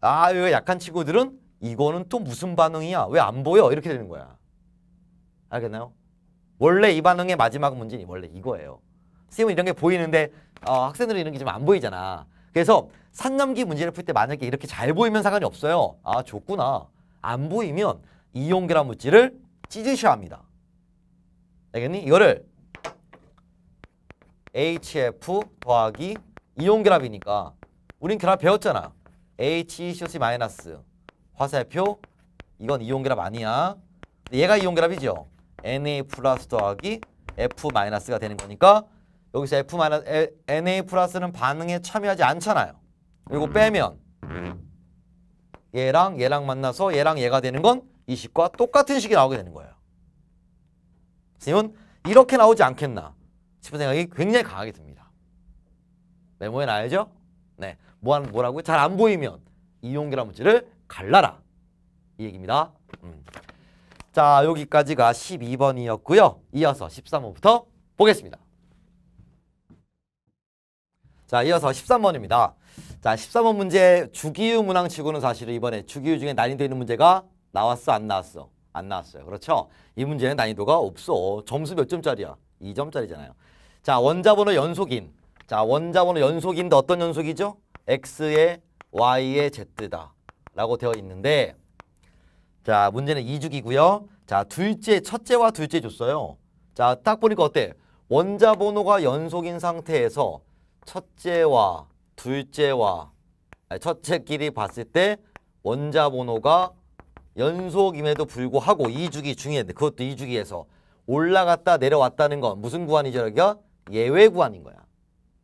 아 이거 약한 친구들은 이거는 또 무슨 반응이야? 왜 안 보여? 이렇게 되는 거야. 알겠나요? 원래 이 반응의 마지막 문제는 원래 이거예요. 선생님은 이런 게 보이는데 어, 학생들은 이런 게 좀 안 보이잖아. 그래서 산넘기 문제를 풀 때 만약에 이렇게 잘 보이면 상관이 없어요. 아 좋구나. 안 보이면 이온결합 물질을 찢으셔야 합니다. 알겠니? 이거를 HF 더하기 이온결합이니까 우린 결합 배웠잖아. HCO3 마이너스 화살표 이건 이온결합 아니야. 얘가 이온결합이죠. Na 플러스 더하기 F 마이너스가 되는 거니까 여기서 F 마이너스 Na 플러스는 반응에 참여하지 않잖아요. 이거 빼면 얘랑 얘랑 만나서 얘랑 얘가 되는 건 이 식과 똑같은 식이 나오게 되는 거예요. 선생님은 이렇게 나오지 않겠나 싶은 생각이 굉장히 강하게 듭니다. 메모에 놔야죠? 네. 뭐, 뭐라고요? 잘안 보이면 이온결합 물질을 갈라라. 이 얘기입니다. 음. 자, 여기까지가 12번이었고요. 이어서 13번부터 보겠습니다. 자, 이어서 13번입니다. 자, 13번 문제 주기유 문항 치고는 사실은 이번에 주기유 중에 난이도 있는 문제가 나왔어, 안 나왔어? 안 나왔어요. 그렇죠? 이 문제는 난이도가 없어. 점수 몇 점짜리야? 2점짜리잖아요. 자, 원자번호 연속인. 자, 원자번호 연속인데 어떤 연속이죠? x의 y의 z다. 라고 되어 있는데 자, 문제는 2주기고요. 자, 둘째, 첫째와 둘째 줬어요. 자, 딱 보니까 어때? 원자 번호가 연속인 상태에서 첫째와 둘째와 첫째끼리 봤을 때 원자 번호가 연속임에도 불구하고 2주기 중에 그것도 2주기에서 올라갔다 내려왔다는 건 무슨 구간이죠? 여기가 예외 구간인 거야.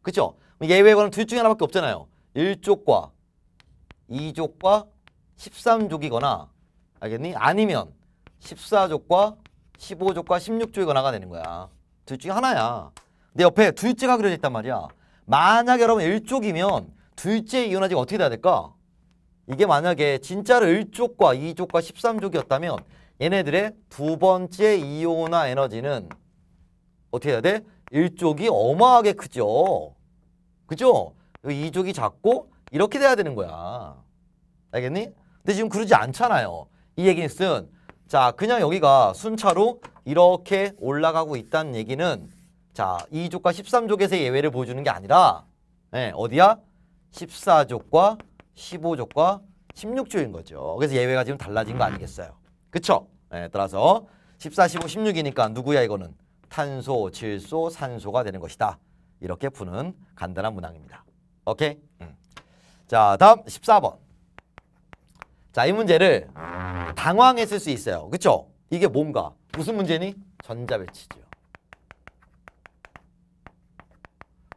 그쵸? 예외 구간은 둘 중에 하나밖에 없잖아요. 1족과 2족과 13족이거나 알겠니? 아니면 14족과 15족과 16족이거나가 되는 거야. 둘 중에 하나야. 내 옆에 둘째가 그려져 있단 말이야. 만약 여러분 1족이면 둘째 이온화제가 어떻게 돼야 될까? 이게 만약에 진짜로 1족과 2족과 13족이었다면 얘네들의 두 번째 이온화 에너지는 어떻게 해야 돼? 1족이 어마하게 크죠. 그죠? 2족이 작고 이렇게 돼야 되는 거야. 알겠니? 근데 지금 그러지 않잖아요. 이 얘기는 쓴. 자, 그냥 여기가 순차로 이렇게 올라가고 있다는 얘기는 자, 2족과 13족에서 예외를 보여주는 게 아니라 네, 어디야? 14족과 15족과 16족인 거죠. 그래서 예외가 지금 달라진 거 아니겠어요? 그쵸? 네, 따라서 14, 15, 16이니까 누구야 이거는? 탄소, 질소, 산소가 되는 것이다. 이렇게 푸는 간단한 문항입니다. 오케이? 음. 자, 다음 14번. 자, 이 문제를 당황했을 수 있어요. 그쵸? 이게 뭔가? 무슨 문제니? 전자배치죠.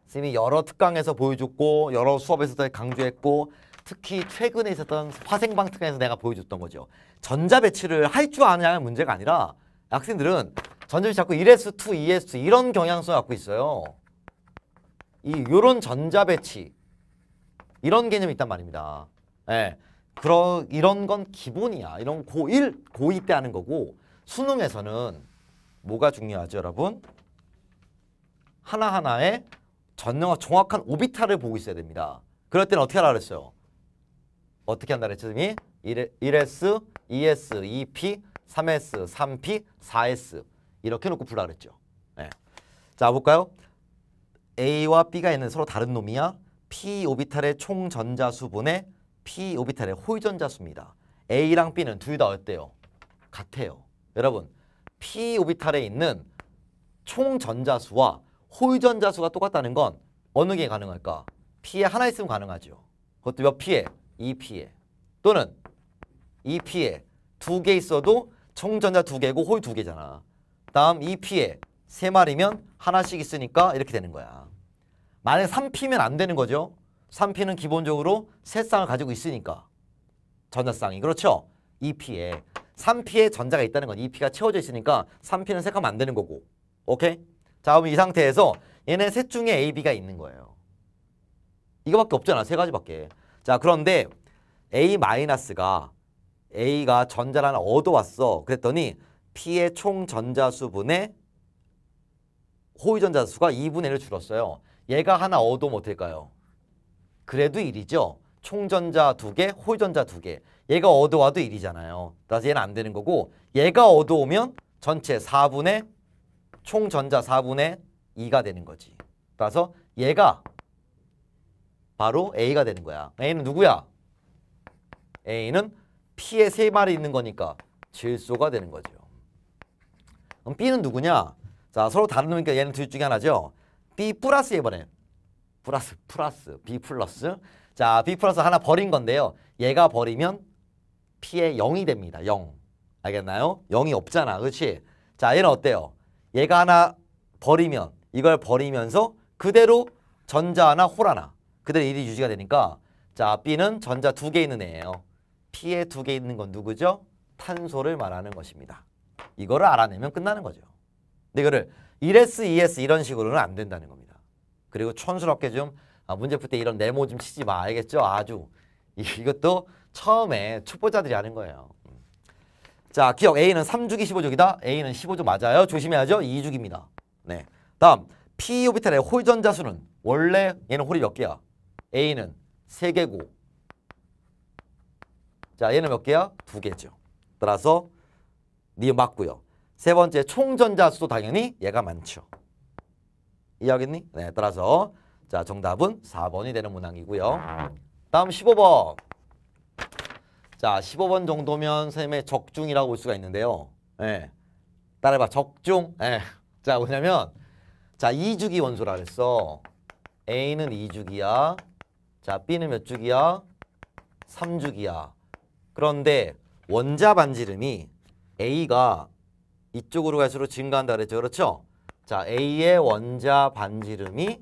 선생님이 여러 특강에서 보여줬고 여러 수업에서도 강조했고 특히 최근에 있었던 화생방 특강에서 내가 보여줬던 거죠. 전자배치를 할 줄 아느냐는 문제가 아니라 학생들은 전자배치 자꾸 1S2, 2S2 이런 경향성을 갖고 있어요. 이 요런 전자배치 이런 개념이 있단 말입니다. 예. 그런 이런 건 기본이야. 이런 고1, 고2 때 하는 거고 수능에서는 뭐가 중요하죠, 여러분? 하나하나의 전형화 정확한 오비탈을 보고 있어야 됩니다. 그럴 때는 어떻게 하라 그랬어요? 어떻게 한다 그랬죠, 선생님이? 1S, 2S, 2P, 3S, 3P, 4S 이렇게 놓고 풀라 그랬죠. 네. 자, 볼까요? A와 B가 있는 서로 다른 놈이야. P 오비탈의 총 전자수분의 P 오비탈의 홀 전자 수입니다. A랑 B는 둘 다 어때요? 같아요. 여러분, P 오비탈에 있는 총 전자수와 홀 전자수가 똑같다는 건 어느 게 가능할까? P에 하나 있으면 가능하죠. 그것도 몇 P에? 2P에. 또는 2P에 두 개 있어도 총 전자 두 개고 홀두 개잖아. 다음 2P에 세 마리면 하나씩 있으니까 이렇게 되는 거야. 만약에 3P면 안 되는 거죠. 3P는 기본적으로 세 쌍을 가지고 있으니까. 전자쌍이. 그렇죠? 2P에. 3P에 전자가 있다는 건 2P가 채워져 있으니까 3P는 색하면 안 되는 거고. 오케이? 자, 그럼 이 상태에서 얘네 셋 중에 A, B가 있는 거예요. 이거밖에 없잖아. 세 가지밖에. 자, 그런데 A-가 A가 전자를 하나 얻어왔어. 그랬더니 P의 총 전자수분의 호위 전자수가 2분의 1을 줄었어요. 얘가 하나 얻어오면 어떨까요? 그래도 1이죠. 총전자 2개, 호위전자 2개. 얘가 얻어와도 1이잖아요. 따라서 얘는 안 되는 거고 얘가 얻어오면 전체 4분의 총전자 4분의 2가 되는 거지. 따라서 얘가 바로 A가 되는 거야. A는 누구야? A는 P에 세 마리 있는 거니까 질소가 되는 거죠. 그럼 B는 누구냐? 자 서로 다른 놈이니까 얘는 둘 중에 하나죠. B 플러스 이번에 플러스 플러스 B 플러스 자 B 플러스 하나 버린 건데요. 얘가 버리면 P의 0이 됩니다. 0 알겠나요? 0이 없잖아. 그렇지? 자 얘는 어때요? 얘가 하나 버리면 이걸 버리면서 그대로 전자 하나 홀 하나 그대로 일이 유지가 되니까 자 B는 전자 두 개 있는 애예요. P에 두 개 있는 건 누구죠? 탄소를 말하는 것입니다. 이거를 알아내면 끝나는 거죠. 근데 이거를 1S, 2S 이런 식으로는 안 된다는 겁니다. 그리고 촌스럽게 좀 아, 문제 풀 때 이런 네모 좀 치지 마. 알겠죠? 아주. 이- 이것도 처음에 초보자들이 하는 거예요. 음. 자, 기억 A는 3주기 15주기다. A는 15주 맞아요. 조심해야죠. 2주기입니다. 네. 다음 P 오비탈의 홀 전자 수는 원래 얘는 홀이 몇 개야? A는 3개고 자, 얘는 몇 개야? 두 개죠. 따라서 니 맞고요. 세 번째 총전자 수도 당연히 얘가 많죠. 이해하겠니? 네, 따라서 자 정답은 4번이 되는 문항이고요. 다음 15번. 자 15번 정도면 선생님의 적중이라고 볼 수가 있는데요. 네. 따라해봐 적중. 네. 자 뭐냐면 자 2주기 원소라 그랬어. A는 2주기야. 자 B는 몇 주기야? 3주기야. 그런데 원자 반지름이 A가 이쪽으로 갈수록 증가한다 그랬죠. 그렇죠? 자, A의 원자 반지름이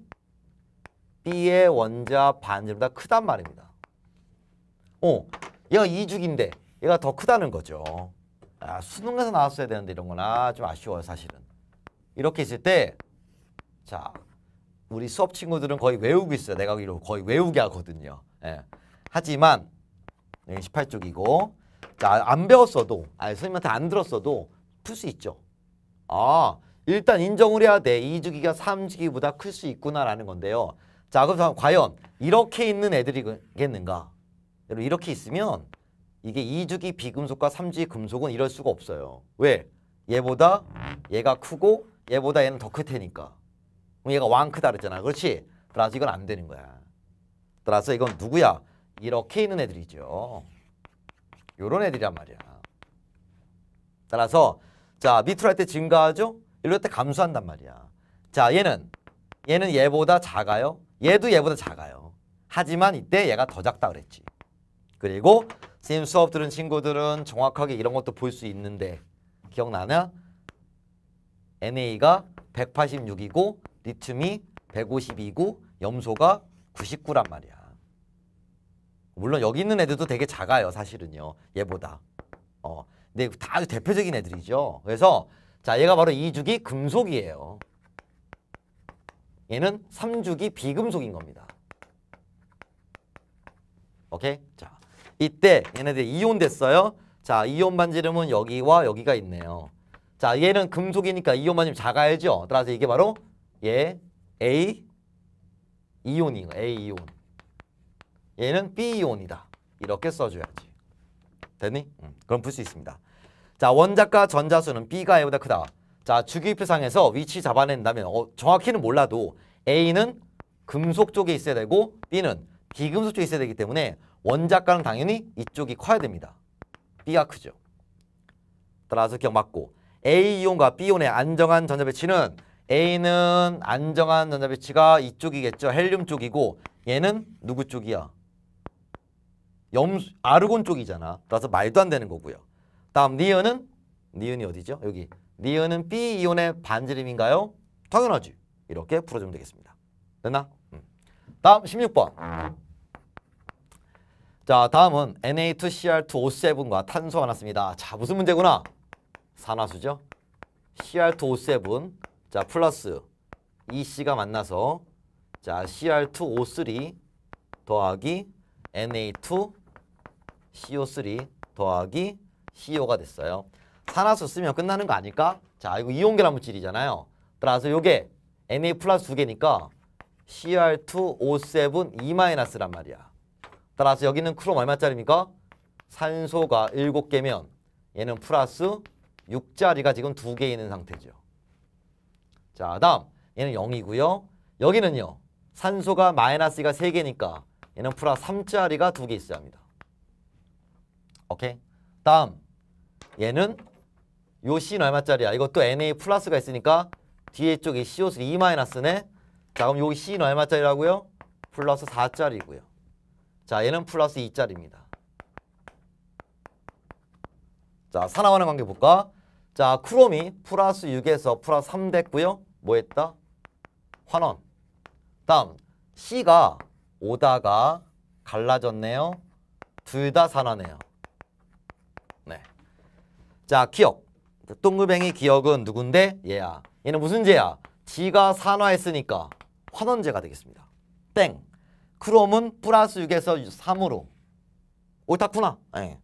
B의 원자 반지름보다 크단 말입니다. 어, 얘가 2주기인데 얘가 더 크다는 거죠. 아, 수능에서 나왔어야 되는데 이런 건 아, 좀 아쉬워요, 사실은. 이렇게 있을 때 자, 우리 수업 친구들은 거의 외우고 있어요. 내가 거의 외우게 하거든요. 예. 하지만 네, 18쪽이고 자, 안 배웠어도 아니 선생님한테 안 들었어도 풀 수 있죠. 아, 일단 인정을 해야 돼. 2주기가 3주기보다 클 수 있구나라는 건데요. 자, 그럼 과연 이렇게 있는 애들이겠는가? 여러분 이렇게 있으면 이게 2주기 비금속과 3주기 금속은 이럴 수가 없어요. 왜? 얘보다 얘가 크고 얘보다 얘는 더 클 테니까. 그럼 얘가 왕 크다 그랬잖아. 그렇지? 따라서 이건 안 되는 거야. 따라서 이건 누구야? 이렇게 있는 애들이죠. 요런 애들이란 말이야. 따라서 자 밑으로 할 때 증가하죠? 할때 감소한단 말이야. 자 얘는 얘는 얘보다 작아요. 얘도 얘보다 작아요. 하지만 이때 얘가 더 작다 그랬지. 그리고 선생님 수업 들은 친구들은 정확하게 이런 것도 볼 수 있는데 기억나냐? NA가 186이고 리튬이 152고 염소가 99란 말이야. 물론 여기 있는 애들도 되게 작아요, 사실은요. 얘보다. 어. 근데 다 아주 대표적인 애들이죠. 그래서 자, 얘가 바로 2주기 금속이에요. 얘는 3주기 비금속인 겁니다. 오케이? 자, 이때 얘네들 이온 됐어요. 자, 이온 반지름은 여기와 여기가 있네요. 자, 얘는 금속이니까 이온 반지름 작아야죠. 따라서 이게 바로 얘 A 거 A 이온. 얘는 B 이온이다. 이렇게 써줘야지. 됐니? 음, 그럼 풀 수 있습니다. 자, 원자과 전자수는 B가 A보다 크다. 자, 주기표상에서 위치 잡아낸다면 어, 정확히는 몰라도 A는 금속 쪽에 있어야 되고 B는 비금속 쪽에 있어야 되기 때문에 원자과는 당연히 이쪽이 커야 됩니다. B가 크죠. 따라서 기억 맞고 A이온과 B이온의 안정한 전자 배치는 A는 안정한 전자 배치가 이쪽이겠죠. 헬륨 쪽이고 얘는 누구 쪽이야? 염 아르곤 쪽이잖아. 따라서 말도 안 되는 거고요. 다음 니은은 니은이 어디죠? 여기. 니은은 B 이온의 반지름인가요? 당연하지. 이렇게 풀어주면 되겠습니다. 됐나? 음. 다음 16번. 자, 다음은 Na2Cr2O7과 탄소가 났습니다. 자, 무슨 문제구나? 산화수죠. Cr2O7 자 플러스 EC가 만나서 자 Cr2O3 더하기 Na2CO3 더하기 CO가 됐어요. 산화수 쓰면 끝나는 거 아닐까? 자 이거 이온계란 물질이잖아요. 따라서 요게 Na 플러스 두 개니까 Cr2O7 E-란 말이야. 따라서 여기는 크롬 얼마짜리입니까? 산소가 7개면 얘는 플러스 6자리가 지금 두개 있는 상태죠. 자, 다음 얘는 0이고요. 여기는요. 산소가 마이너스가 3개니까 얘는 플러스 3자리가 두개 있어야 합니다. 오케이? 다음 얘는 요 C는 얼마짜리야? 이것도 Na 플러스가 있으니까 뒤에 쪽이 CO3 2 마이너스네. 자, 그럼 여기 C는 얼마짜리라고요? 플러스 4짜리고요. 자, 얘는 플러스 2짜리입니다. 자, 산화하는 관계 볼까? 자, 크롬이 플러스 6에서 플러스 3 됐고요. 뭐 했다? 환원. 다음, C가 오다가 갈라졌네요. 둘 다 산화네요. 네. 자, 기억. 동글뱅이 기억은 누군데? 얘야. 얘는 무슨 죄야? 지가 산화했으니까 환원제가 되겠습니다. 땡. 크롬은 플러스 6에서 3으로. 옳다구나. 네.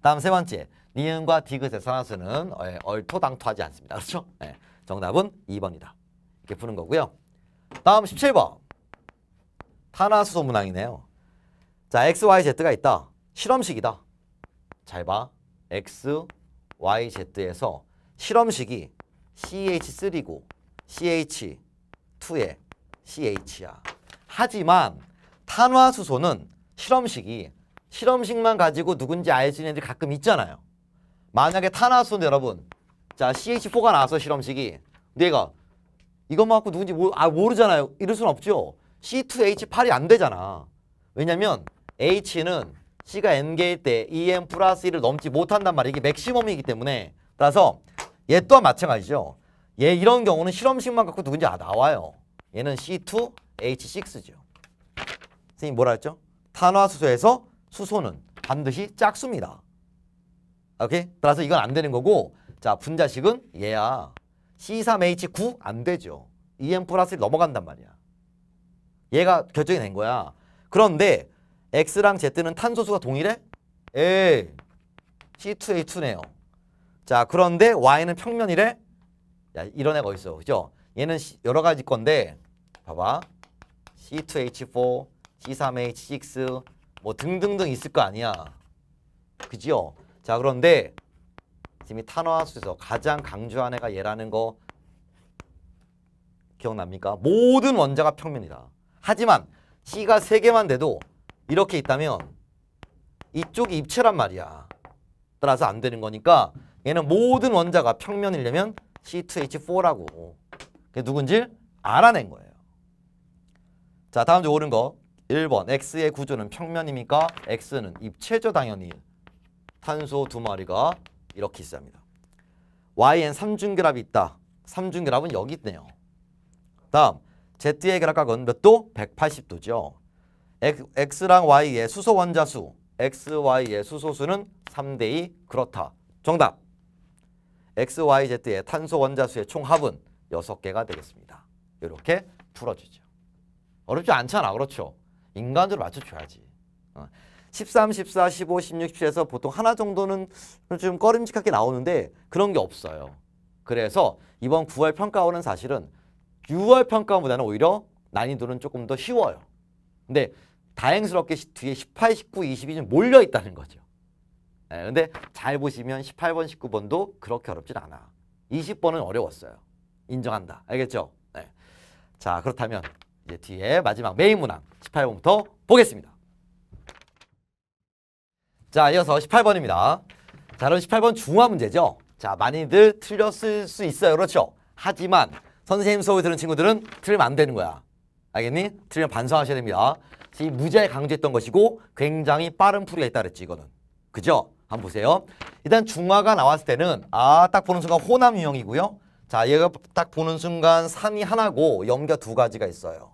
다음 세 번째. 니은과 디귿의 산화수는 예, 얼토당토하지 않습니다. 그렇죠? 네. 정답은 2번이다. 이렇게 푸는 거고요. 다음 17번. 탄화수소 문항이네요. 자, X, Y, Z가 있다. 실험식이다. 잘 봐. X, Y, Z에서 실험식이 CH3고 CH2에 CH야. 하지만 탄화수소는 실험식이 실험식만 가지고 누군지 알 수 있는 애들이 가끔 있잖아요. 만약에 탄화수소인데 여러분 자 CH4가 나와서 실험식이 내가 이것만 갖고 누군지 모, 아, 모르잖아요. 이럴 수는 없죠. C2H8이 안 되잖아. 왜냐면 H는 C가 N개일 때 EM 플러스 1을 넘지 못한단 말이야. 이게 맥시멈이기 때문에 따라서 얘 또한 마찬가지죠. 얘 이런 경우는 실험식만 갖고 누군지 아, 나와요. 얘는 C2H6죠. 선생님 뭐라 했죠? 탄화수소에서 수소는 반드시 짝수입니다. 오케이? 따라서 이건 안 되는 거고 자 분자식은 얘야. C3H9 안 되죠. EM 플러스 1 넘어간단 말이야. 얘가 결정이 된 거야. 그런데 X랑 Z는 탄소수가 동일해? 에이 C2H2네요. 자 그런데 Y는 평면이래? 야 이런 애가 어딨어 그죠? 얘는 여러 가지 건데 봐봐 C2H4, C3H6 뭐 등등등 있을 거 아니야. 그지요? 자 그런데 지금 이 탄화수에서 가장 강조한 애가 얘라는 거 기억납니까? 모든 원자가 평면이다. 하지만 C가 3개만 돼도 이렇게 있다면 이쪽이 입체란 말이야. 따라서 안 되는 거니까 얘는 모든 원자가 평면이려면 C2H4라고 그게 누군지 알아낸 거예요. 자 다음 주 옳은 거 1번 X의 구조는 평면입니까? X는 입체죠 당연히. 탄소 두 마리가 이렇게 있어야 합니다. Y엔 삼중결합이 있다. 삼중결합은 여기 있네요. 다음 Z의 결합각은 몇 도? 180도죠. X랑 Y의 수소 원자 수, X, Y의 수소수는 3대2 그렇다. 정답. X, Y, Z의 탄소 원자 수의 총합은 6개가 되겠습니다. 이렇게 풀어주죠. 어렵지 않잖아. 그렇죠? 인간적으로 맞춰줘야지. 13, 14, 15, 16, 17에서 보통 하나 정도는 좀 꺼림직하게 나오는데 그런 게 없어요. 그래서 이번 9월 평가원은 사실은 6월 평가원보다는 오히려 난이도는 조금 더 쉬워요. 근데 다행스럽게 뒤에 18, 19, 20이 좀 몰려 있다는 거죠. 네, 근데 잘 보시면 18번, 19번도 그렇게 어렵진 않아. 20번은 어려웠어요. 인정한다. 알겠죠? 네. 자, 그렇다면 이제 뒤에 마지막 메인 문항 18번부터 보겠습니다. 자, 이어서 18번입니다. 자, 그럼 18번 중화 문제죠. 자, 많이들 틀렸을 수 있어요. 그렇죠? 하지만 선생님 수업을 들은 친구들은 틀리면 안 되는 거야. 알겠니? 틀리면 반성하셔야 됩니다. 이 무지하게 강조했던 것이고 굉장히 빠른 풀이가 있다 그랬지, 이거는. 그죠? 한번 보세요. 일단 중화가 나왔을 때는 아 딱 보는 순간 호남 유형이고요. 자 얘가 딱 보는 순간 산이 하나고 염기가 두 가지가 있어요.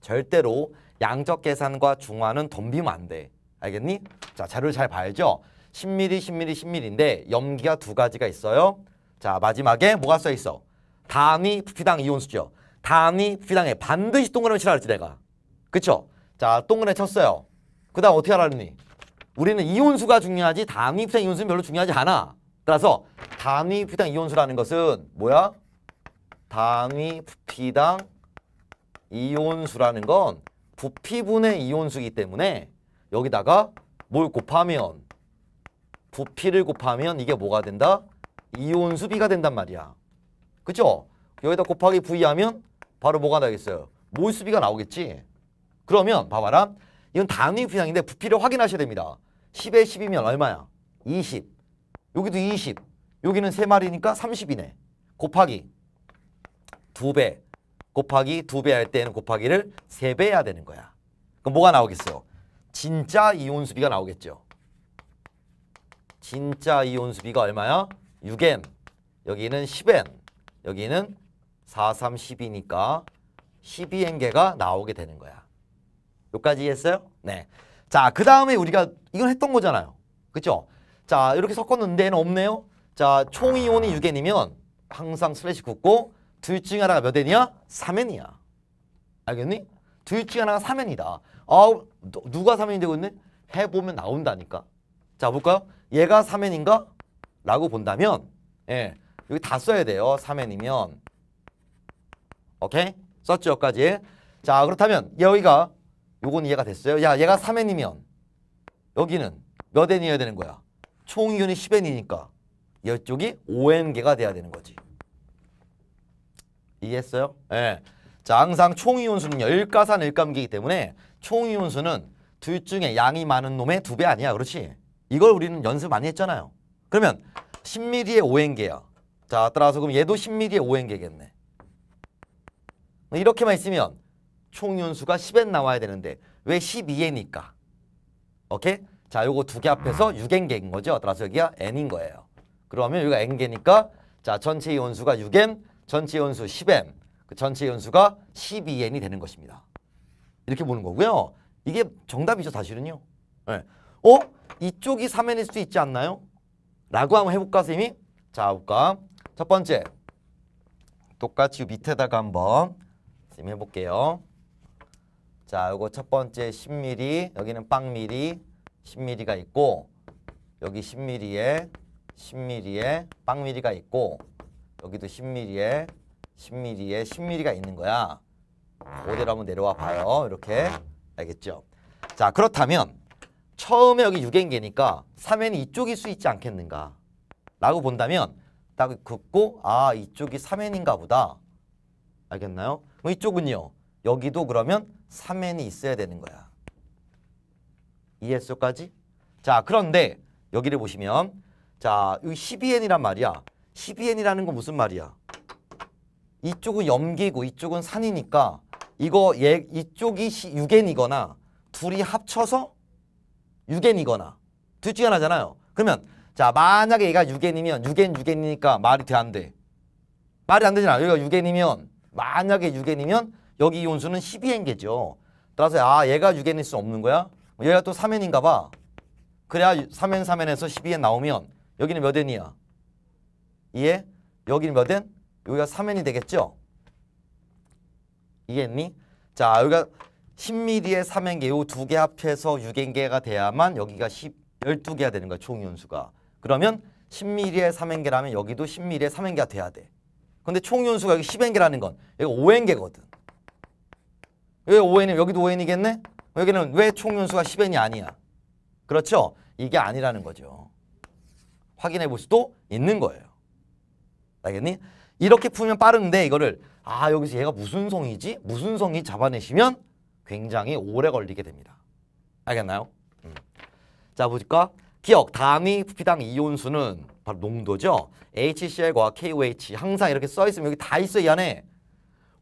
절대로 양적 계산과 중화는 덤비면 안 돼. 알겠니? 자 자료를 잘 봐야죠. 10mm, 10mm, 10mm인데 염기가 두 가지가 있어요. 자 마지막에 뭐가 써 있어? 단위 부피당 이온수죠. 단위 부피당에 반드시 동그라미 그랬지 내가. 그쵸? 자 동그라미 쳤어요. 그 다음 어떻게 하라니? 우리는 이온수가 중요하지 단위 부피당 이온수는 별로 중요하지 않아. 따라서 단위 부피당 이온수라는 것은 뭐야? 단위 부피당 이온수라는 건 부피분의 이온수이기 때문에 여기다가 뭘 곱하면 부피를 곱하면 이게 뭐가 된다? 이온수비가 된단 말이야. 그죠? 여기다 곱하기 V하면 바로 뭐가 나겠어요? 몰수비가 나오겠지? 그러면 봐봐라. 이건 단위 부피량인데 부피를 확인하셔야 됩니다. 10에 10이면 얼마야? 20. 여기도 20. 여기는 3마리니까 30이네. 곱하기 2배. 곱하기 2배 할 때는 곱하기를 3배 해야 되는 거야. 그럼 뭐가 나오겠어요? 진짜 이온수비가 나오겠죠. 진짜 이온수비가 얼마야? 6N. 여기는 10N. 여기는 4, 3, 10이니까 12N개가 나오게 되는 거야. 여기까지 이해했어요? 네. 자, 그 다음에 우리가 이건 했던 거잖아요. 그쵸? 자, 이렇게 섞었는데 얘는 없네요. 자, 총 이온이 6N이면 항상 슬래시 굳고 둘 중에 하나가 몇 N이야? 3N이야. 알겠니? 둘 중에 하나가 3N이다. 아, 누가 3N이 되고 있네? 해보면 나온다니까. 자, 볼까요? 얘가 3N인가? 라고 본다면 예, 여기 다 써야 돼요. 3N이면. 오케이? 썼죠, 여기까지. 자, 그렇다면 여기가 요건 이해가 됐어요? 야, 얘가 3N이면 여기는 몇 N이어야 되는 거야? 총 이온이 10N이니까 이쪽이 5N개가 돼야 되는 거지. 이해했어요? 예. 자, 항상 총 이온수는 열가산 일감기이기 때문에 총 이온수는 둘 중에 양이 많은 놈의 두 배 아니야. 그렇지? 이걸 우리는 연습 많이 했잖아요. 그러면 10mm의 5N개야. 자, 따라서 그럼 얘도 10mm의 5N개겠네. 이렇게만 있으면 총 이온수가 10N 나와야 되는데 왜 12N일까? 오케이? 자, 요거 두 개 합해서 6N개인 거죠. 따라서 여기가 N인 거예요. 그러면 여기가 N개니까 자, 전체 이온수가 6N, 전체 이온수 10N, 그 전체 이온수가 12N이 되는 것입니다. 이렇게 보는 거고요. 이게 정답이죠, 사실은요. 네. 어? 이쪽이 3N일 수도 있지 않나요? 라고 한번 해볼까, 선생님이? 자, 볼까? 첫 번째. 똑같이 밑에다가 한번 선생님 해볼게요. 자, 요거 첫 번째 10mm, 여기는 빵 미리, 10mm가 있고 여기 10mm에 10mm에 빵 미리가 있고 여기도 10mm에 10mm에 10mm가 있는 거야. 그대로 한번 내려와 봐요. 이렇게. 알겠죠? 자, 그렇다면 처음에 여기 6N개니까 3N이 이쪽일 수 있지 않겠는가? 라고 본다면 딱 긋고 아, 이쪽이 3N인가 보다. 알겠나요? 이쪽은요. 여기도 그러면 3N이 있어야 되는 거야. 이해했어까지? 자, 그런데 여기를 보시면 자, 여기 12N이란 말이야. 12N이라는 건 무슨 말이야? 이쪽은 염기고 이쪽은 산이니까 이거 얘 이쪽이 6N이거나 둘이 합쳐서 6N이거나 둘 중에 하나잖아요. 그러면 자 만약에 얘가 6N이면 6N 6N이니까 말이 돼 안 돼? 말이 안 되잖아. 여기가 6N이면 만약에 6N이면 여기 이 온수는 12N개죠. 따라서 아 얘가 6N일 수 없는 거야? 얘가 또 3N인가 봐. 그래야 3N 3N에서 12N 나오면 여기는 몇 N이야? 이해? 여기는 몇 N? 여기가 3N이 되겠죠? 이해했니? 자, 여기가 10mm의 3N개, 요두 개 합해서 6N개가 돼야만 여기가 10, 12개가 되는 거야, 총이온수가. 그러면 10mm의 3N개라면 여기도 10mm의 3N개가 돼야 돼. 근데 총이온수가 여기 10N개라는 건 여기 5N개거든. 왜 5N이면 여기도 5N이겠네? 여기는 왜 총이온수가 10N이 아니야? 그렇죠? 이게 아니라는 거죠. 확인해 볼 수도 있는 거예요. 알겠니? 이렇게 풀면 빠른데 이거를 아 여기서 얘가 무슨 성이지? 무슨 성이 잡아내시면 굉장히 오래 걸리게 됩니다. 알겠나요? 음. 자 보실까? 기억 단위 부피당 이온수는 바로 농도죠. HCl과 KOH 항상 이렇게 써 있으면 여기 다 있어 이 안에.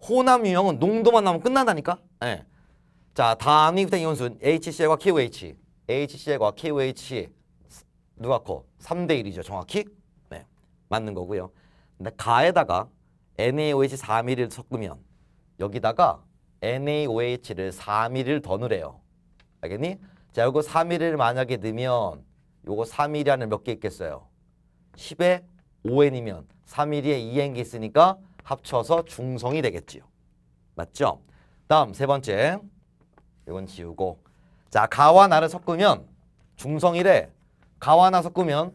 호남 유형은 농도만 나오면 끝난다니까. 네. 자 단위 부피당 이온수 HCl과 KOH, HCl과 KOH 누가 커? 3대 1이죠. 정확히. 네. 맞는 거고요. 근데 가에다가 NaOH 4mm를 섞으면 여기다가 NaOH를 4mm를 더 넣으래요. 알겠니? 자, 이거 4mm를 만약에 넣으면 요거 3mm 안에 몇 개 있겠어요? 10에 5n이면 3mm에 2n개 있으니까 합쳐서 중성이 되겠지요. 맞죠? 다음 세 번째. 이건 지우고. 자, 가와 나를 섞으면 중성이래. 가와 나 섞으면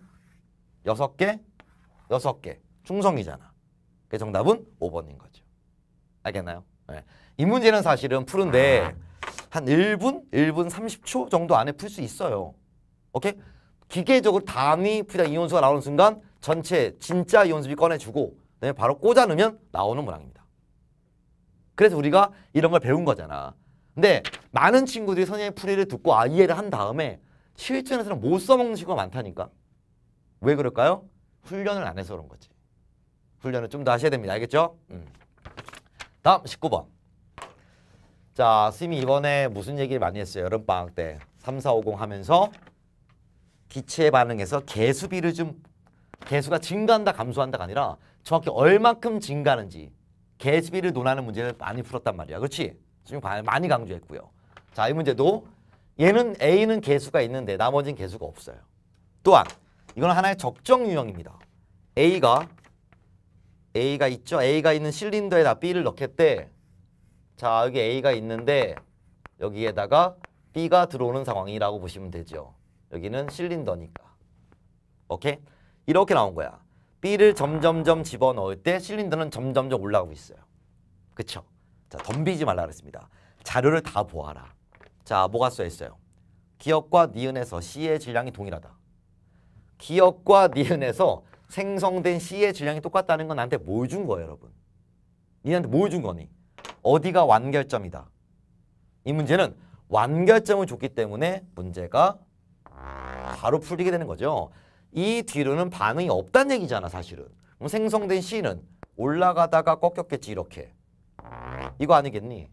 여섯 개, 여섯 개. 중성이잖아. 그 정답은 5번인 거죠. 알겠나요? 네. 이 문제는 사실은 푸는데 한 1분, 1분 30초 정도 안에 풀 수 있어요. 오케이? 기계적으로 단위 풀다 이온수가 나오는 순간 전체 진짜 이온수비 꺼내주고 그다음에 바로 꽂아 넣으면 나오는 문항입니다. 그래서 우리가 이런 걸 배운 거잖아. 근데 많은 친구들이 선생님 풀이를 듣고 아 이해를 한 다음에 실전에서는 못 써먹는 친구가 많다니까. 왜 그럴까요? 훈련을 안 해서 그런 거지. 훈련을 좀 더 하셔야 됩니다. 알겠죠? 음. 다음 19번. 자, 스님이 이번에 무슨 얘기를 많이 했어요? 여름방학 때. 3, 4, 50 하면서 기체 반응에서 개수비를 좀 개수가 증가한다 감소한다가 아니라 정확히 얼만큼 증가하는지 개수비를 논하는 문제를 많이 풀었단 말이야. 그렇지? 지금 많이 강조했고요. 자, 이 문제도 얘는 A는 개수가 있는데 나머지는 개수가 없어요. 또한 이건 하나의 적정 유형입니다. A가 A가 있죠. A가 있는 실린더에다 B를 넣겠대. 자, 여기 A가 있는데 여기에다가 B가 들어오는 상황이라고 보시면 되죠. 여기는 실린더니까. 오케이? 이렇게 나온 거야. B를 점점점 집어넣을 때 실린더는 점점점 올라가고 있어요. 그쵸? 자, 덤비지 말라 그랬습니다. 자료를 다 보아라. 자, 뭐가 써 있어요? 기억과 니은에서 C의 질량이 동일하다. 기억과 니은에서 생성된 C의 질량이 똑같다는 건 나한테 뭘 준 거예요, 여러분? 니한테 뭘 준 거니? 어디가 완결점이다. 이 문제는 완결점을 줬기 때문에 문제가 바로 풀리게 되는 거죠. 이 뒤로는 반응이 없다는 얘기잖아 사실은. 그럼 생성된 C는 올라가다가 꺾였겠지 이렇게. 이거 아니겠니?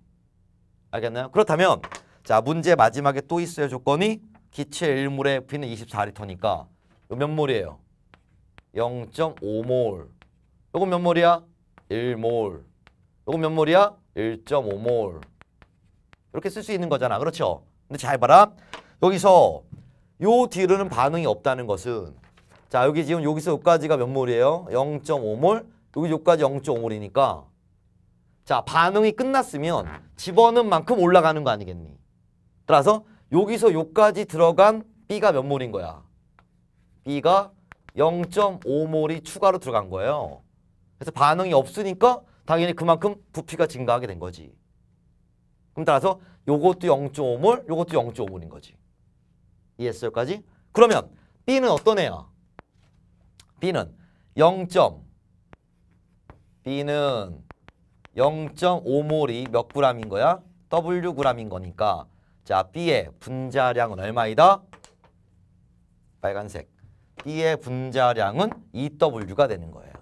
알겠나요? 그렇다면 자 문제 마지막에 또 있어요 조건이 기체 1몰의 P는 24리터니까 몇 몰이에요? 0.5몰 요건 몇 몰이야? 1몰 요건 몇 몰이야? 1.5몰 이렇게 쓸 수 있는 거잖아 그렇죠? 근데 잘 봐라 여기서 요 뒤로는 반응이 없다는 것은 자 여기 지금 여기서 여기까지가 몇 몰이에요? 0.5몰 여기 여기까지 0.5몰이니까 자 반응이 끝났으면 집어넣은 만큼 올라가는 거 아니겠니? 따라서 여기서 여기까지 들어간 B가 몇 몰인 거야? B가 0.5몰이 추가로 들어간 거예요. 그래서 반응이 없으니까 당연히 그만큼 부피가 증가하게 된 거지. 그럼 따라서 요것도 0.5몰, 요것도 0.5몰인 거지. 이해했어요까지? 그러면 B는 어떤 애야? B는 0. B는 0.5몰이 몇 g인 거야? W g인 거니까 자 B의 분자량은 얼마이다? 빨간색 B의 분자량은 2W가 되는 거예요.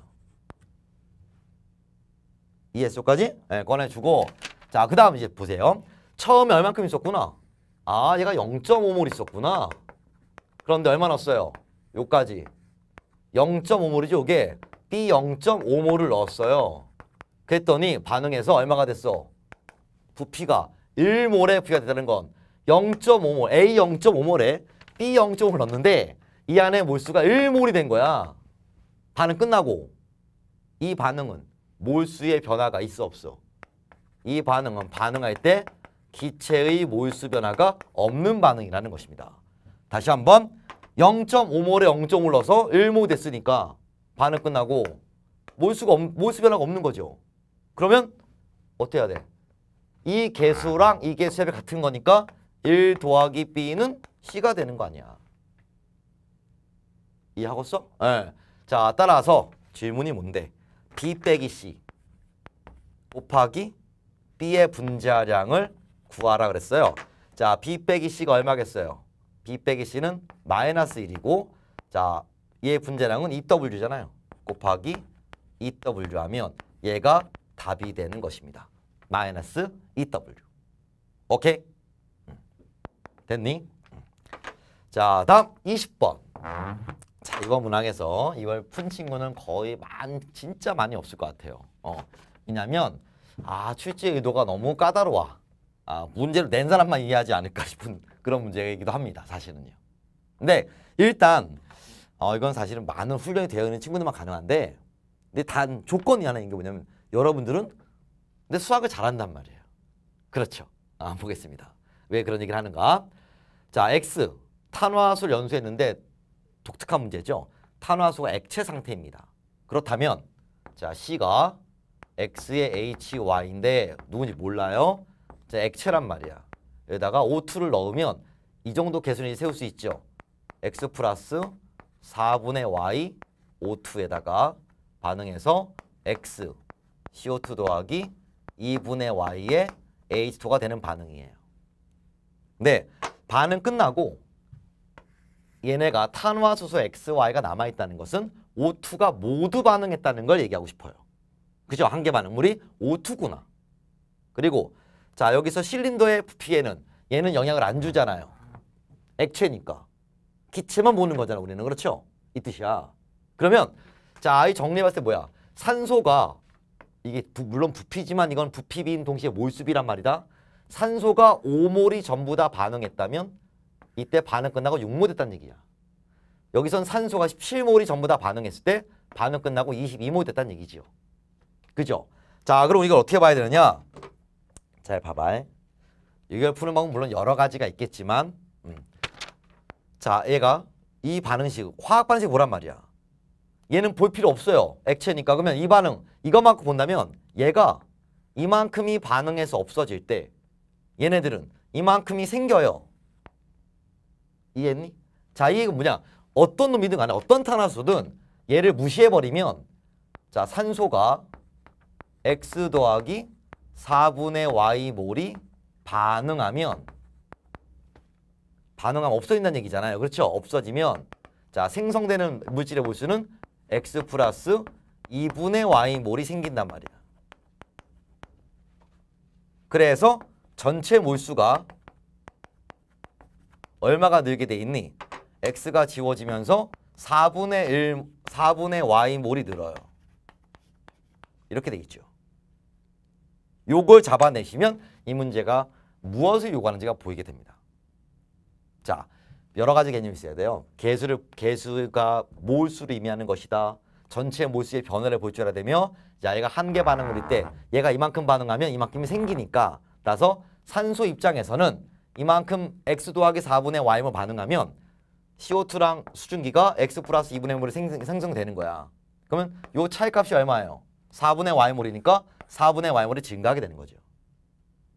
이해했어까지? 네, 꺼내주고 자그 다음 이제 보세요. 처음에 얼만큼 있었구나? 아 얘가 0.5몰 있었구나. 그런데 얼마 넣었어요? 요까지 0.5몰이죠 이게 B 0.5몰을 넣었어요. 그랬더니 반응해서 얼마가 됐어? 부피가 1몰의 부피가 됐다는 건 0.5몰, A 0.5몰에 B 0.5몰 넣었는데 이 안에 몰수가 1몰이 된 거야. 반응 끝나고 이 반응은 몰수의 변화가 있어 없어? 이 반응은 반응할 때 기체의 몰수 변화가 없는 반응이라는 것입니다. 다시 한번 0.5몰에 0.5 넣어서 1몰 됐으니까 반응 끝나고 몰수가 없, 몰수 변화가 없는 거죠. 그러면 어떻게 해야 돼? 이 개수랑 이 개수의 같은 거니까 1 더하기 B는 C가 되는 거 아니야. 이해하겠어? 네. 자, 따라서 질문이 뭔데? B 빼기 C 곱하기 B의 분자량을 구하라 그랬어요. 자, B 빼기 C가 얼마겠어요? B 빼기 C는 마이너스 1이고 자, 얘의 분자량은 2W잖아요. 곱하기 2W 하면 얘가 답이 되는 것입니다. 마이너스 2W. 오케이? 됐니? 자, 다음 20번. 자, 이번 문항에서 이걸 푼 친구는 거의 많, 진짜 많이 없을 것 같아요. 어, 왜냐면, 아, 출제 의도가 너무 까다로워. 아, 문제를 낸 사람만 이해하지 않을까 싶은 그런 문제이기도 합니다. 사실은요. 근데 일단, 어, 이건 사실은 많은 훈련이 되어 있는 친구들만 가능한데, 근데 단 조건이 하나 있는 게 뭐냐면, 여러분들은 근데 수학을 잘한단 말이에요. 그렇죠. 아, 보겠습니다. 왜 그런 얘기를 하는가? 자, X, 탄화수를 연수했는데 독특한 문제죠. 탄화수가 액체 상태입니다. 그렇다면 자 C가 X의 HY인데 누군지 몰라요. 자 액체란 말이야. 여기다가 O2를 넣으면 이 정도 개수는 세울 수 있죠. X 플러스 4분의 Y O2에다가 반응해서 X CO2 더하기 2분의 Y의 H2가 되는 반응이에요. 네, 반응 끝나고 얘네가 탄화수소 XY가 남아있다는 것은 O2가 모두 반응했다는 걸 얘기하고 싶어요. 그죠? 한 개 반응물이 O2구나. 그리고 자 여기서 실린더의 부피에는 얘는 영향을 안 주잖아요. 액체니까. 기체만 보는 거잖아 우리는. 그렇죠? 이 뜻이야. 그러면 자, 이 정리해봤을 때 뭐야? 산소가 이게 부, 물론 부피지만 이건 부피비인 동시에 몰수비란 말이다. 산소가 5몰이 전부 다 반응했다면 이때 반응 끝나고 6몰 됐다는 얘기야. 여기선 산소가 17몰이 전부 다 반응했을 때 반응 끝나고 22몰 됐다는 얘기지요. 그죠? 자, 그럼 이걸 어떻게 봐야 되느냐? 잘 봐봐. 이걸 푸는 방법 물론 여러 가지가 있겠지만 음. 자, 얘가 이 반응식, 화학 반응식 보란 말이야. 얘는 볼 필요 없어요. 액체니까. 그러면 이 반응, 이것만큼 본다면 얘가 이만큼이 반응해서 없어질 때 얘네들은 이만큼이 생겨요. 이해했니? 자, 이게 뭐냐? 어떤 놈이든 간에 어떤 탄화수든 얘를 무시해버리면 자, 산소가 x 더하기 4분의 y 몰이 반응하면 반응하면 없어진다는 얘기잖아요. 그렇죠? 없어지면 자, 생성되는 물질의 몰수는 x 플러스 2분의 y 몰이 생긴단 말이야. 그래서 전체 몰수가 얼마가 늘게 돼 있니? x가 지워지면서 4분의 1, 4분의 y 몰이 늘어요. 이렇게 되겠죠. 요걸 잡아내시면 이 문제가 무엇을 요구하는지가 보이게 됩니다. 자, 여러 가지 개념이 있어야 돼요. 개수를 개수가 몰수를 의미하는 것이다. 전체 몰수의 변화를 볼 줄 알아야 되며 자, 얘가 한 개 반응을 할때 얘가 이만큼 반응하면 이만큼이 생기니까 따라서 산소 입장에서는 이만큼 x 더하기 4분의 y몰 반응하면 CO2랑 수증기가 x 플러스 2분의 몰이 생성, 되는 거야. 그러면 요 차이값이 얼마예요? 4분의 y몰이니까 4분의 y몰이 증가하게 되는 거죠.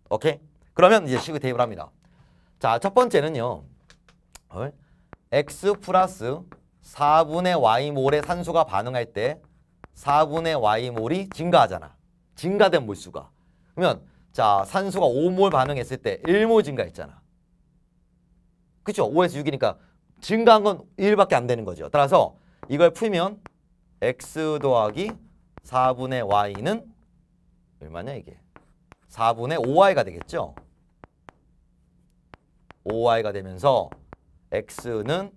오케이? 그러면 이제 식을 대입을 합니다. 자, 첫 번째는요. 어? x 플러스 4분의 y몰의 산소가 반응할 때 4분의 y몰이 증가하잖아. 증가된 몰수가. 그러면 자 산소가 5몰 반응했을 때 1몰 증가했잖아. 그쵸? 5에서 6이니까 증가한 건 1밖에 안 되는 거죠. 따라서 이걸 풀면 x 더하기 4분의 y는 얼마냐 이게? 4분의 5y가 되겠죠? 5y가 되면서 x는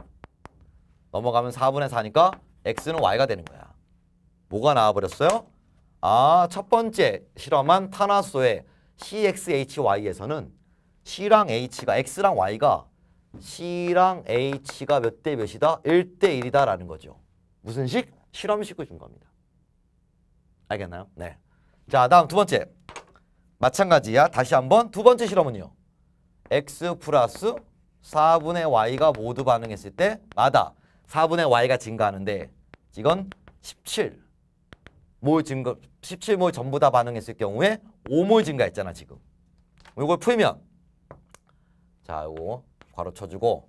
넘어가면 4분의 4니까 x는 y가 되는 거야. 뭐가 나와버렸어요? 아, 첫 번째 실험한 탄화수의 CXHY에서는 C랑 H가 X랑 Y가 C랑 H가 몇 대 몇이다? 1대 1이다 라는 거죠. 무슨 식? 실험식을 준 겁니다. 알겠나요? 네. 자, 다음 두 번째. 마찬가지야. 다시 한번 두 번째 실험은요. X 플러스 4분의 Y가 모두 반응했을 때마다 4분의 Y가 증가하는데 이건 17. 몰 증가 17몰 전부 다 반응했을 경우에 5몰 증가했잖아 지금 이걸 풀면 자 이거 괄호 쳐주고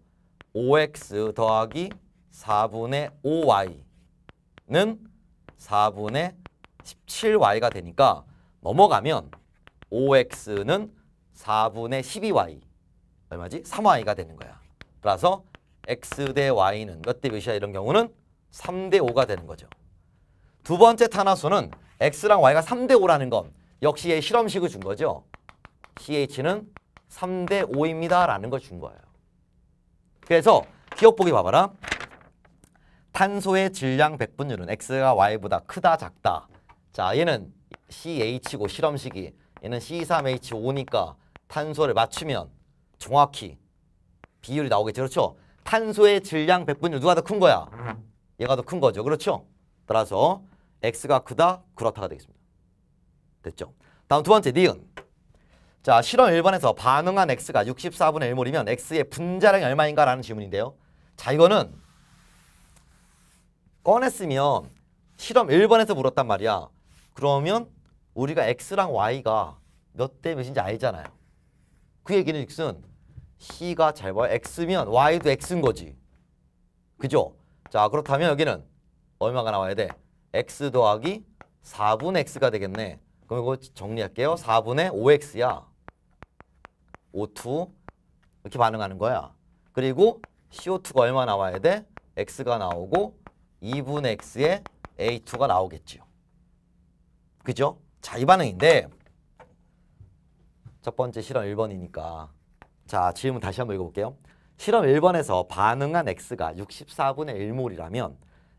5x 더하기 4분의 5y는 4분의 17y가 되니까 넘어가면 5x는 4분의 12y 얼마지? 3y가 되는 거야. 그래서 x 대 y는 몇 대 몇이야 이런 경우는 3대 5가 되는 거죠. 두 번째 탄화수는 x랑 y가 3대 5라는 건 역시 실험식을 준 거죠. CH는 3대 5입니다 라는 걸 준 거예요. 그래서 기억 보기 봐봐라. 탄소의 질량 백분율은 x가 y보다 크다 작다. 자 얘는 CH고 실험식이 얘는 C3H5니까 탄소를 맞추면 정확히 비율이 나오겠죠. 그렇죠? 탄소의 질량 백분율 누가 더 큰 거야? 얘가 더 큰 거죠. 그렇죠? 따라서 x가 크다 그렇다가 되겠습니다. 됐죠? 다음 두 번째 니은. 자 실험 1번에서 반응한 x가 64분의 1몰이면 x의 분자량이 얼마인가 라는 질문인데요. 자 이거는 꺼냈으면 실험 1번에서 물었단 말이야. 그러면 우리가 x랑 y가 몇 대 몇인지 알잖아요. 그 얘기는 즉슨 c가 잘 봐요. x면 y도 x인 거지. 그죠? 자 그렇다면 여기는 얼마가 나와야 돼? x 더하기 4분의 x가 되겠네. 그럼 이거 정리할게요. 4분의 5x야. O2 이렇게 반응하는 거야. 그리고 CO2가 얼마 나와야 돼? x가 나오고 2분의 x에 A2가 나오겠죠. 그죠? 자, 이 반응인데 첫 번째 실험 1번이니까 자, 질문 다시 한번 읽어볼게요. 실험 1번에서 반응한 x가 64분의 1몰이라면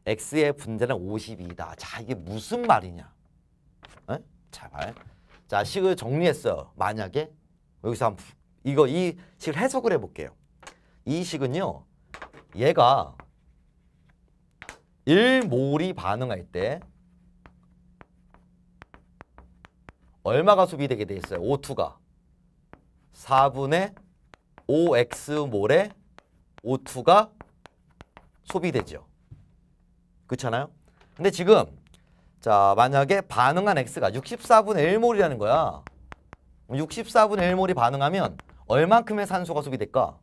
x의 분자는 52다. 자, 이게 무슨 말이냐? 에? 잘 봐. 자, 식을 정리했어요. 만약에 여기서 한번 이거 이 식을 해석을 해볼게요. 이 식은요. 얘가 1몰이 반응할 때 얼마가 소비되게 돼 있어요? O2가 4분의 5X몰의 O2가 소비되죠. 그렇잖아요? 근데 지금 자 만약에 반응한 X가 64분의 1몰이라는 거야. 64분의 1몰이 반응하면 얼만큼의 산소가 소비될까?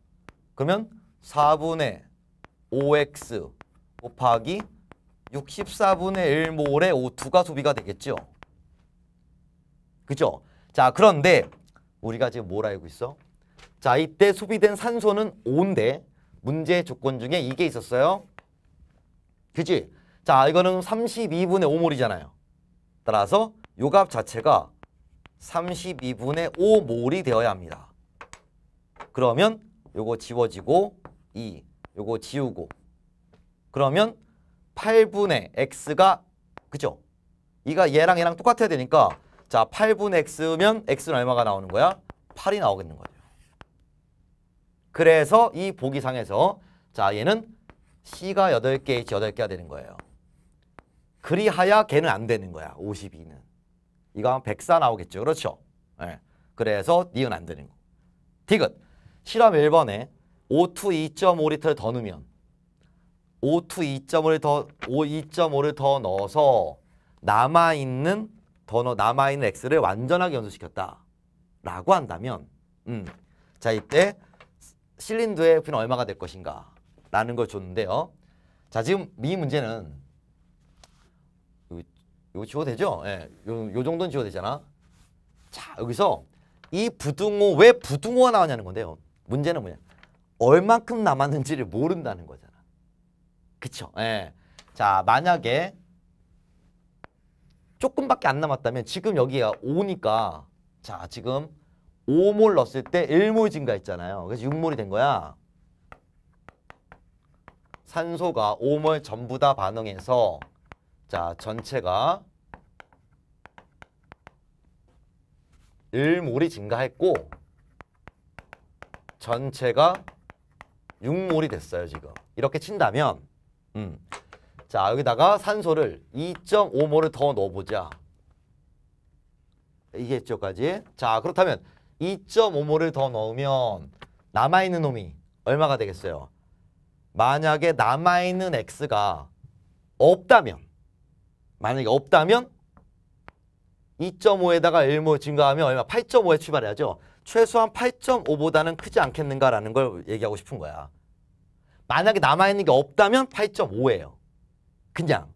그러면 4분의 5X 곱하기 64분의 1몰의 O2가 소비가 되겠죠. 그죠? 자, 그런데 우리가 지금 뭘 알고 있어? 자, 이때 소비된 산소는 5인데 문제 조건 중에 이게 있었어요. 그지? 자, 이거는 32분의 5몰이잖아요. 따라서 요 값 자체가 32분의 5몰이 되어야 합니다. 그러면 요거 지워지고 2, 요거 지우고 그러면 8분의 x가 그죠? 이가 얘랑 얘랑 똑같아야 되니까 자 8분의 x면 x는 얼마가 나오는 거야? 8이 나오겠는 거죠. 그래서 이 보기상에서 자 얘는 C가 8개, H 8개가 되는 거예요. 그리하야 걔는 안 되는 거야. 52는. 이거 하면 104 나오겠죠. 그렇죠? 네. 그래서 니은 안 되는 거. 디귿. 실험 1번에 O2 2.5리터를 더 넣으면 O2 2.5를 더 O 2.5를 더 넣어서 남아 있는 더 넣어 남아 있는 X를 완전하게 연소시켰다라고 한다면 음. 자, 이때 실린더의 F는 얼마가 될 것인가? 라는 걸 줬는데요. 자, 지금 이 문제는 요, 요 지워 되죠? 예. 요, 요 정도는 지워 되잖아. 자, 여기서 이 부등호 왜 부등호가 나오냐는 건데요. 문제는 뭐냐? 얼만큼 남았는지를 모른다는 거잖아. 그쵸? 예. 자, 만약에 조금밖에 안 남았다면 지금 여기가 5니까 자, 지금 5몰 넣었을 때 1몰 증가했잖아요. 그래서 6몰이 된 거야. 산소가 5몰 전부 다 반응해서 자, 전체가 1몰이 증가했고 전체가 6몰이 됐어요, 지금. 이렇게 친다면 음. 자, 여기다가 산소를 2.5몰을 더 넣어보자. 이게죠까지. 자, 그렇다면 2.5몰을 더 넣으면 남아있는 놈이 얼마가 되겠어요? 만약에 남아있는 x가 없다면 만약에 없다면 2.5에다가 1몰 증가하면 얼마? 8.5에 출발해야죠. 최소한 8.5보다는 크지 않겠는가라는 걸 얘기하고 싶은 거야. 만약에 남아있는 게 없다면 8.5예요. 그냥.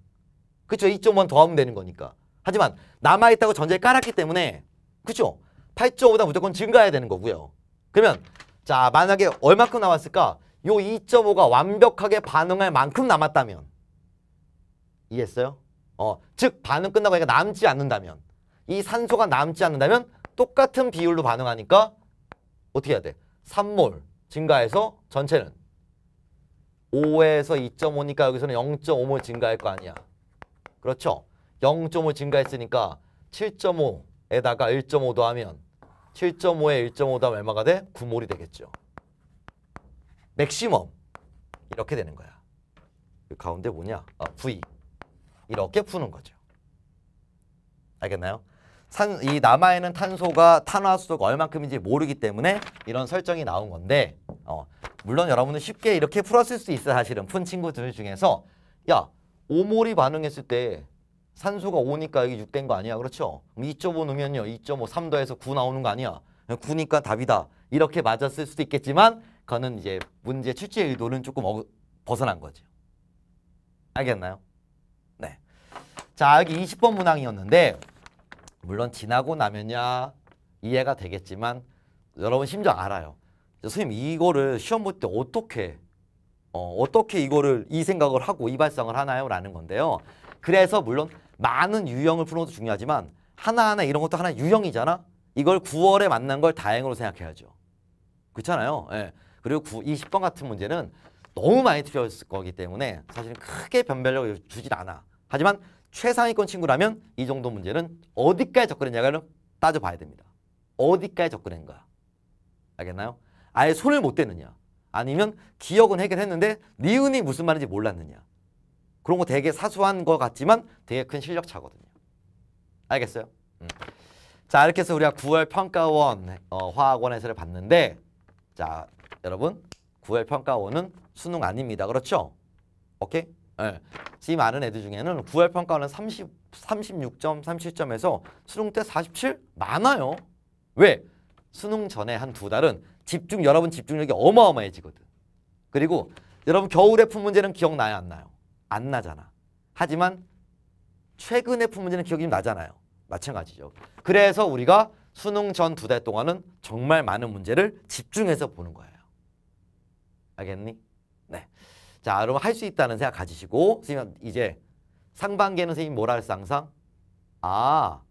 그쵸? 2.5만 더하면 되는 거니까. 하지만 남아있다고 전제를 깔았기 때문에 그쵸? 8.5보다 무조건 증가해야 되는 거고요. 그러면 자 만약에 얼마큼 남았을까? 요 2.5가 완벽하게 반응할 만큼 남았다면 이해했어요? 어, 즉 반응 끝나고 얘가 남지 않는다면 이 산소가 남지 않는다면 똑같은 비율로 반응하니까 어떻게 해야 돼? 3몰 증가해서 전체는 5에서 2.5니까 여기서는 0.5몰 증가할 거 아니야. 그렇죠? 0.5 증가했으니까 7.5에다가 1.5 더하면 7.5에 1.5 더하면 얼마가 돼? 9몰이 되겠죠. 맥시멈 이렇게 되는 거야. 그 가운데 뭐냐? 아, V 이렇게 푸는 거죠. 알겠나요? 산, 이 남아있는 탄소가 탄화수소가 얼만큼인지 모르기 때문에 이런 설정이 나온 건데 어, 물론 여러분은 쉽게 이렇게 풀었을 수 있어 사실은 푼 친구들 중에서 야 5몰이 반응했을 때 산소가 5니까 여기 6된 거 아니야 그렇죠? 2.5 넣으면요 2.5 3 더해서 9 나오는 거 아니야 9니까 답이다 이렇게 맞았을 수도 있겠지만 그거는 이제 문제 출제 의도는 조금 어, 벗어난 거죠 알겠나요? 네. 자 여기 20번 문항이었는데 물론 지나고 나면야 이해가 되겠지만 여러분 심지어 알아요. 선생님 이거를 시험 볼 때 어떻게 어, 어떻게 이거를 이 생각을 하고 이 발상을 하나요? 라는 건데요. 그래서 물론 많은 유형을 푸는 것도 중요하지만 하나하나 이런 것도 하나 유형이잖아. 이걸 9월에 만난 걸 다행으로 생각해야죠. 그렇잖아요. 예. 그리고 9, 20번 같은 문제는 너무 많이 틀렸을 거기 때문에 사실은 크게 변별력을 주질 않아. 하지만 최상위권 친구라면 이 정도 문제는 어디까지 접근했냐를 따져봐야 됩니다. 어디까지 거야. 알겠나요? 아예 손을 못 댔느냐. 아니면 기억은 해결했는데 니은이 무슨 말인지 몰랐느냐. 그런 거 되게 사소한 거 같지만 되게 큰 실력 차거든요. 알겠어요? 음. 자 이렇게 해서 우리가 9월 평가원 어, 화학원에서를 봤는데 자 여러분 9월 평가원은 수능 아닙니다. 그렇죠? 오케이? 예. 지금 아는 애들 중에는 9월 평가원은 30, 36점, 37점에서 수능 때 47? 많아요. 왜? 수능 전에 한 두 달은 집중 여러분 집중력이 어마어마해지거든. 그리고 여러분 겨울에 푼 문제는 기억나요, 안 나요? 안 나잖아. 하지만 최근에 푼 문제는 기억이 좀 나잖아요. 마찬가지죠. 그래서 우리가 수능 전 두 달 동안은 정말 많은 문제를 집중해서 보는 거예요. 알겠니? 네. 자, 여러분 할 수 있다는 생각 가지시고 선생님 이제 상반기에는 선생님 뭐라 했어 항상? 아,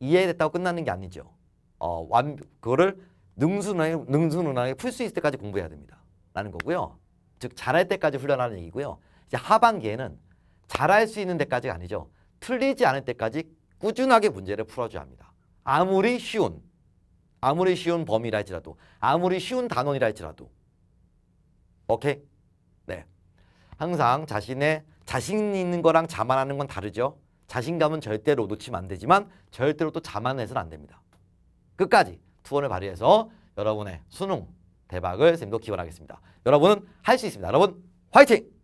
이해됐다고 끝나는 게 아니죠. 어, 완 그거를 능수능하게 능수능하게 풀 수 있을 때까지 공부해야 됩니다. 라는 거고요. 즉 잘할 때까지 훈련하는 얘기고요. 이제 하반기에는 잘할 수 있는 데까지가 아니죠. 틀리지 않을 때까지 꾸준하게 문제를 풀어줘야 합니다. 아무리 쉬운 아무리 쉬운 범위라 할지라도 아무리 쉬운 단원이라 할지라도 오케이? 네. 항상 자신의 자신 있는 거랑 자만하는 건 다르죠. 자신감은 절대로 놓치면 안 되지만 절대로 또 자만해서는 안 됩니다. 끝까지 투혼을 발휘해서 여러분의 수능 대박을 쌤도 기원하겠습니다. 여러분은 할 수 있습니다. 여러분 화이팅!